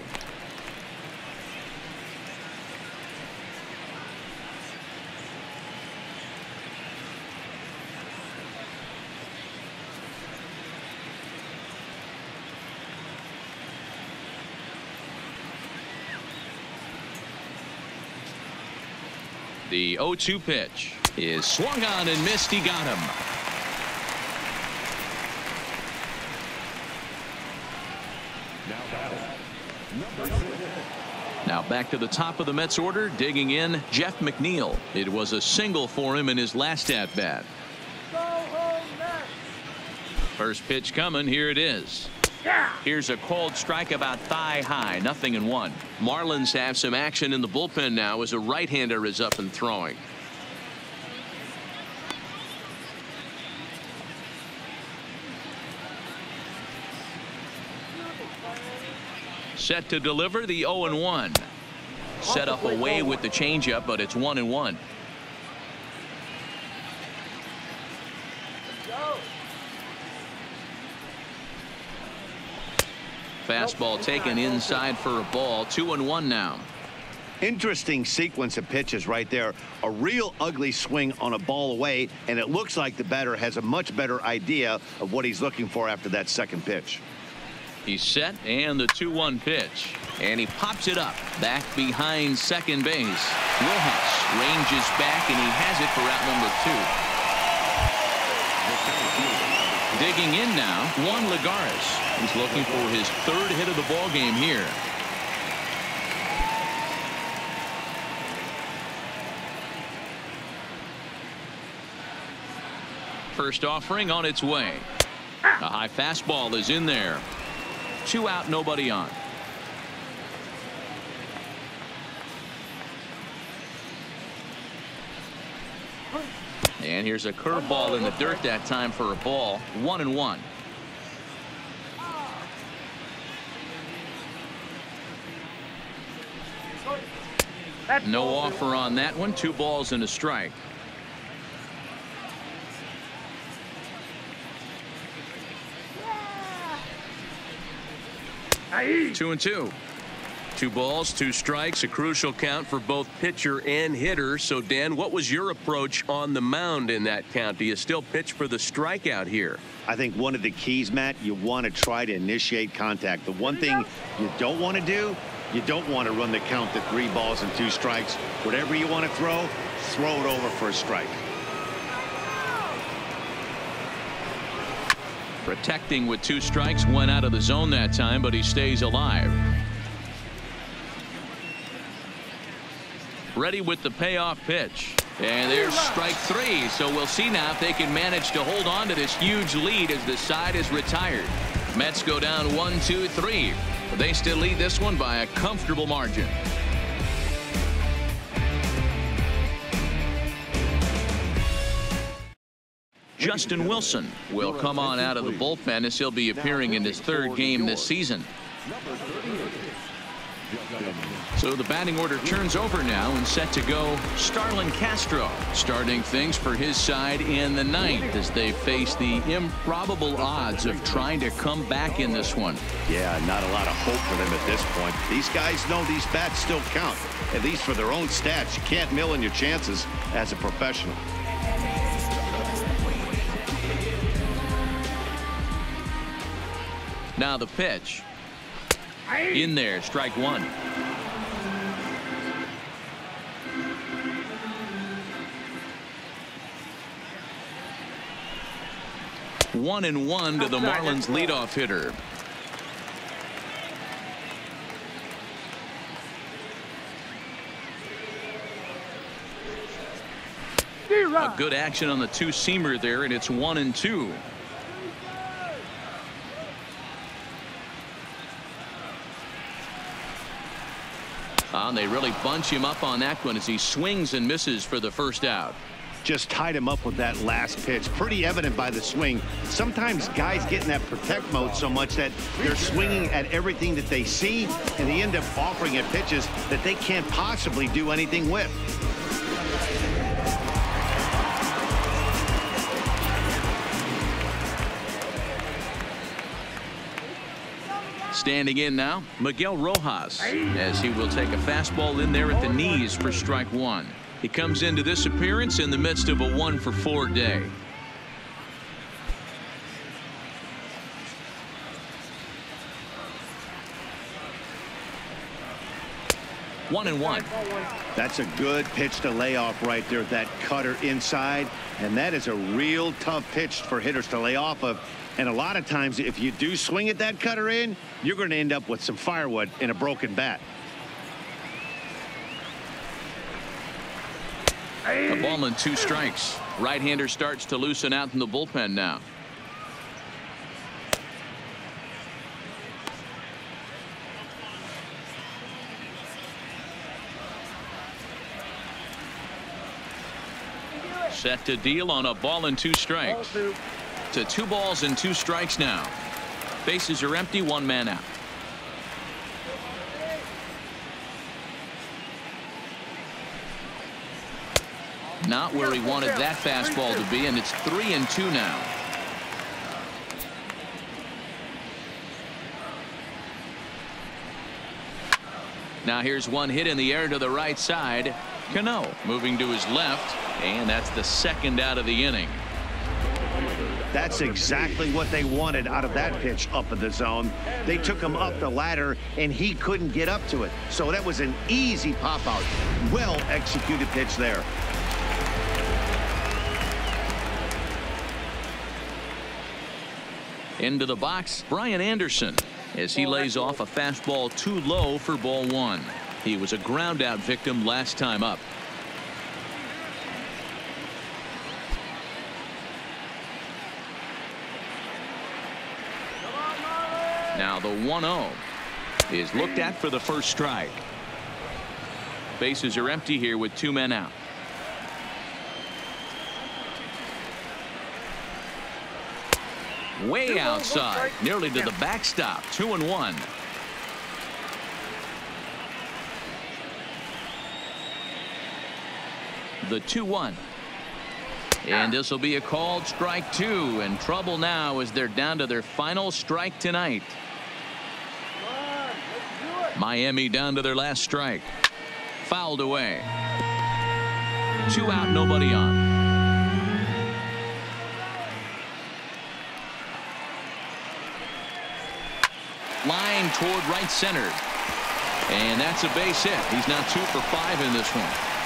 The 0-2 pitch is swung on and missed. He got him. Now back to the top of the Mets order digging in Jeff McNeil. It was a single for him in his last at bat. First pitch coming here it is. Here's a called strike about thigh high nothing in one. Marlins have some action in the bullpen now as a right-hander is up and throwing. Set to deliver the 0 and 1. Set up away with the changeup, but it's 1 and 1. Fastball taken inside for a ball. 2 and 1 now. Interesting sequence of pitches right there. A real ugly swing on a ball away, and it looks like the batter has a much better idea of what he's looking for after that second pitch. He's set and the 2-1 pitch. And he pops it up back behind second base. Rojas ranges back and he has it for out number two. Digging in now, Juan Lagares. He's looking for his third hit of the ball game here. First offering on its way. A high fastball is in there. Two out, nobody on. And here's a curveball in the dirt that time for a ball. One and one. No offer on that one. Two balls and a strike. Two and two. Two balls, two strikes, a crucial count for both pitcher and hitter. So, Dan, what was your approach on the mound in that count? Do you still pitch for the strikeout here? I think one of the keys, Matt, you want to try to initiate contact. The one thing you don't want to do, you don't want to run the count to three balls and two strikes. Whatever you want to throw, throw it over for a strike. Protecting with two strikes, went out of the zone that time, but he stays alive. Ready with the payoff pitch. And there's strike three. So we'll see now if they can manage to hold on to this huge lead as the side is retired. Mets go down one, two, three. They still lead this one by a comfortable margin. Justin Wilson will come on out of the bullpen as he'll be appearing in his third game this season. So the batting order turns over now and set to go Starlin Castro starting things for his side in the ninth as they face the improbable odds of trying to come back in this one. Yeah, not a lot of hope for them at this point. These guys know these bats still count, at least for their own stats. You can't mill in your chances as a professional. Now the pitch. In there, strike one. One and one to the Marlins leadoff hitter. A good action on the two seamer there, and it's one and two. Uh, they really bunch him up on that one as he swings and misses for the first out. Just tied him up with that last pitch. Pretty evident by the swing. Sometimes guys get in that protect mode so much that they're swinging at everything that they see, and they end up offering at pitches that they can't possibly do anything with. Standing in now, Miguel Rojas, as he will take a fastball in there at the knees for strike one. He comes into this appearance in the midst of a one for four day. One and one. That's a good pitch to lay off right there. That cutter inside. And that is a real tough pitch for hitters to lay off of. And a lot of times, if you do swing at that cutter in, you're going to end up with some firewood in a broken bat. A ball and two strikes. Right-hander starts to loosen out in the bullpen now. Set to deal on a ball and two strikes. To two balls and two strikes now. Bases are empty, one man out. Not where he wanted that fastball to be, and it's three and two now. Now here's one hit in the air to the right side. Cano moving to his left, and that's the second out of the inning. That's exactly what they wanted out of that pitch up in the zone. They took him up the ladder, and he couldn't get up to it. So that was an easy pop out. Well executed pitch there. Into the box, Brian Anderson, as he lays off a fastball too low for ball one. He was a ground out victim last time up. Now the 1-0 is looked at for the first strike. Bases are empty here with two men out. Way outside, nearly to the backstop. Two and one. The 2 1. And this will be a called strike two and trouble now as they're down to their final strike tonight. Miami down to their last strike. Fouled away. Two out, nobody on. Line toward right center. And that's a base hit. He's now two for five in this one.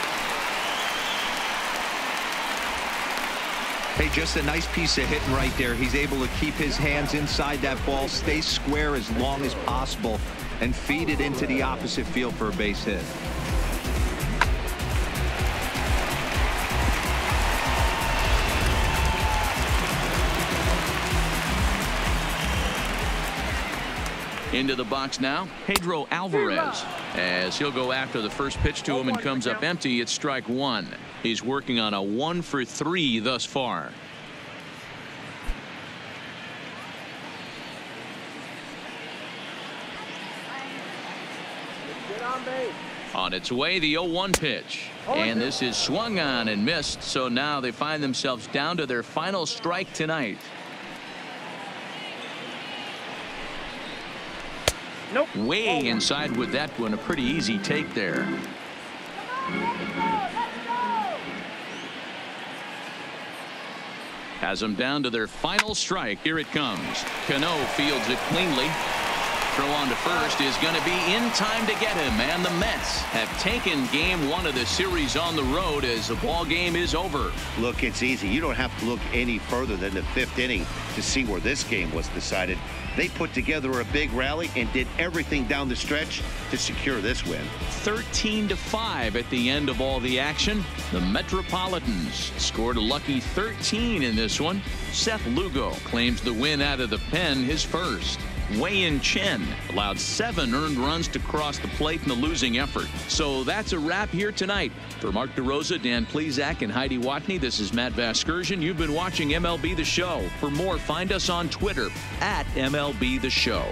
Hey, just a nice piece of hitting right there. He's able to keep his hands inside that ball, stay square as long as possible, and feed it into the opposite field for a base hit. Into the box now, Pedro Alvarez. As he'll go after the first pitch to him and comes up empty, it's strike one. He's working on a one for three thus far. On its way, the 0-1 pitch. And this is swung on and missed, so now they find themselves down to their final strike tonight. Nope. Way inside with that one. A pretty easy take there. Has them down to their final strike. Here it comes. Cano fields it cleanly. Throw on to first is going to be in time to get him. And the Mets have taken game one of the series on the road as the ball game is over. Look, it's easy. You don't have to look any further than the fifth inning to see where this game was decided. They put together a big rally and did everything down the stretch to secure this win. 13 to 5 at the end of all the action. The Metropolitans scored a lucky 13 in this one. Seth Lugo claims the win out of the pen his first. Wei-Yin Chen allowed seven earned runs to cross the plate in the losing effort. So that's a wrap here tonight. For Mark DeRosa, Dan Plesac, and Heidi Watney, this is Matt Vasgersian. You've been watching MLB The Show. For more, find us on Twitter at MLB The Show.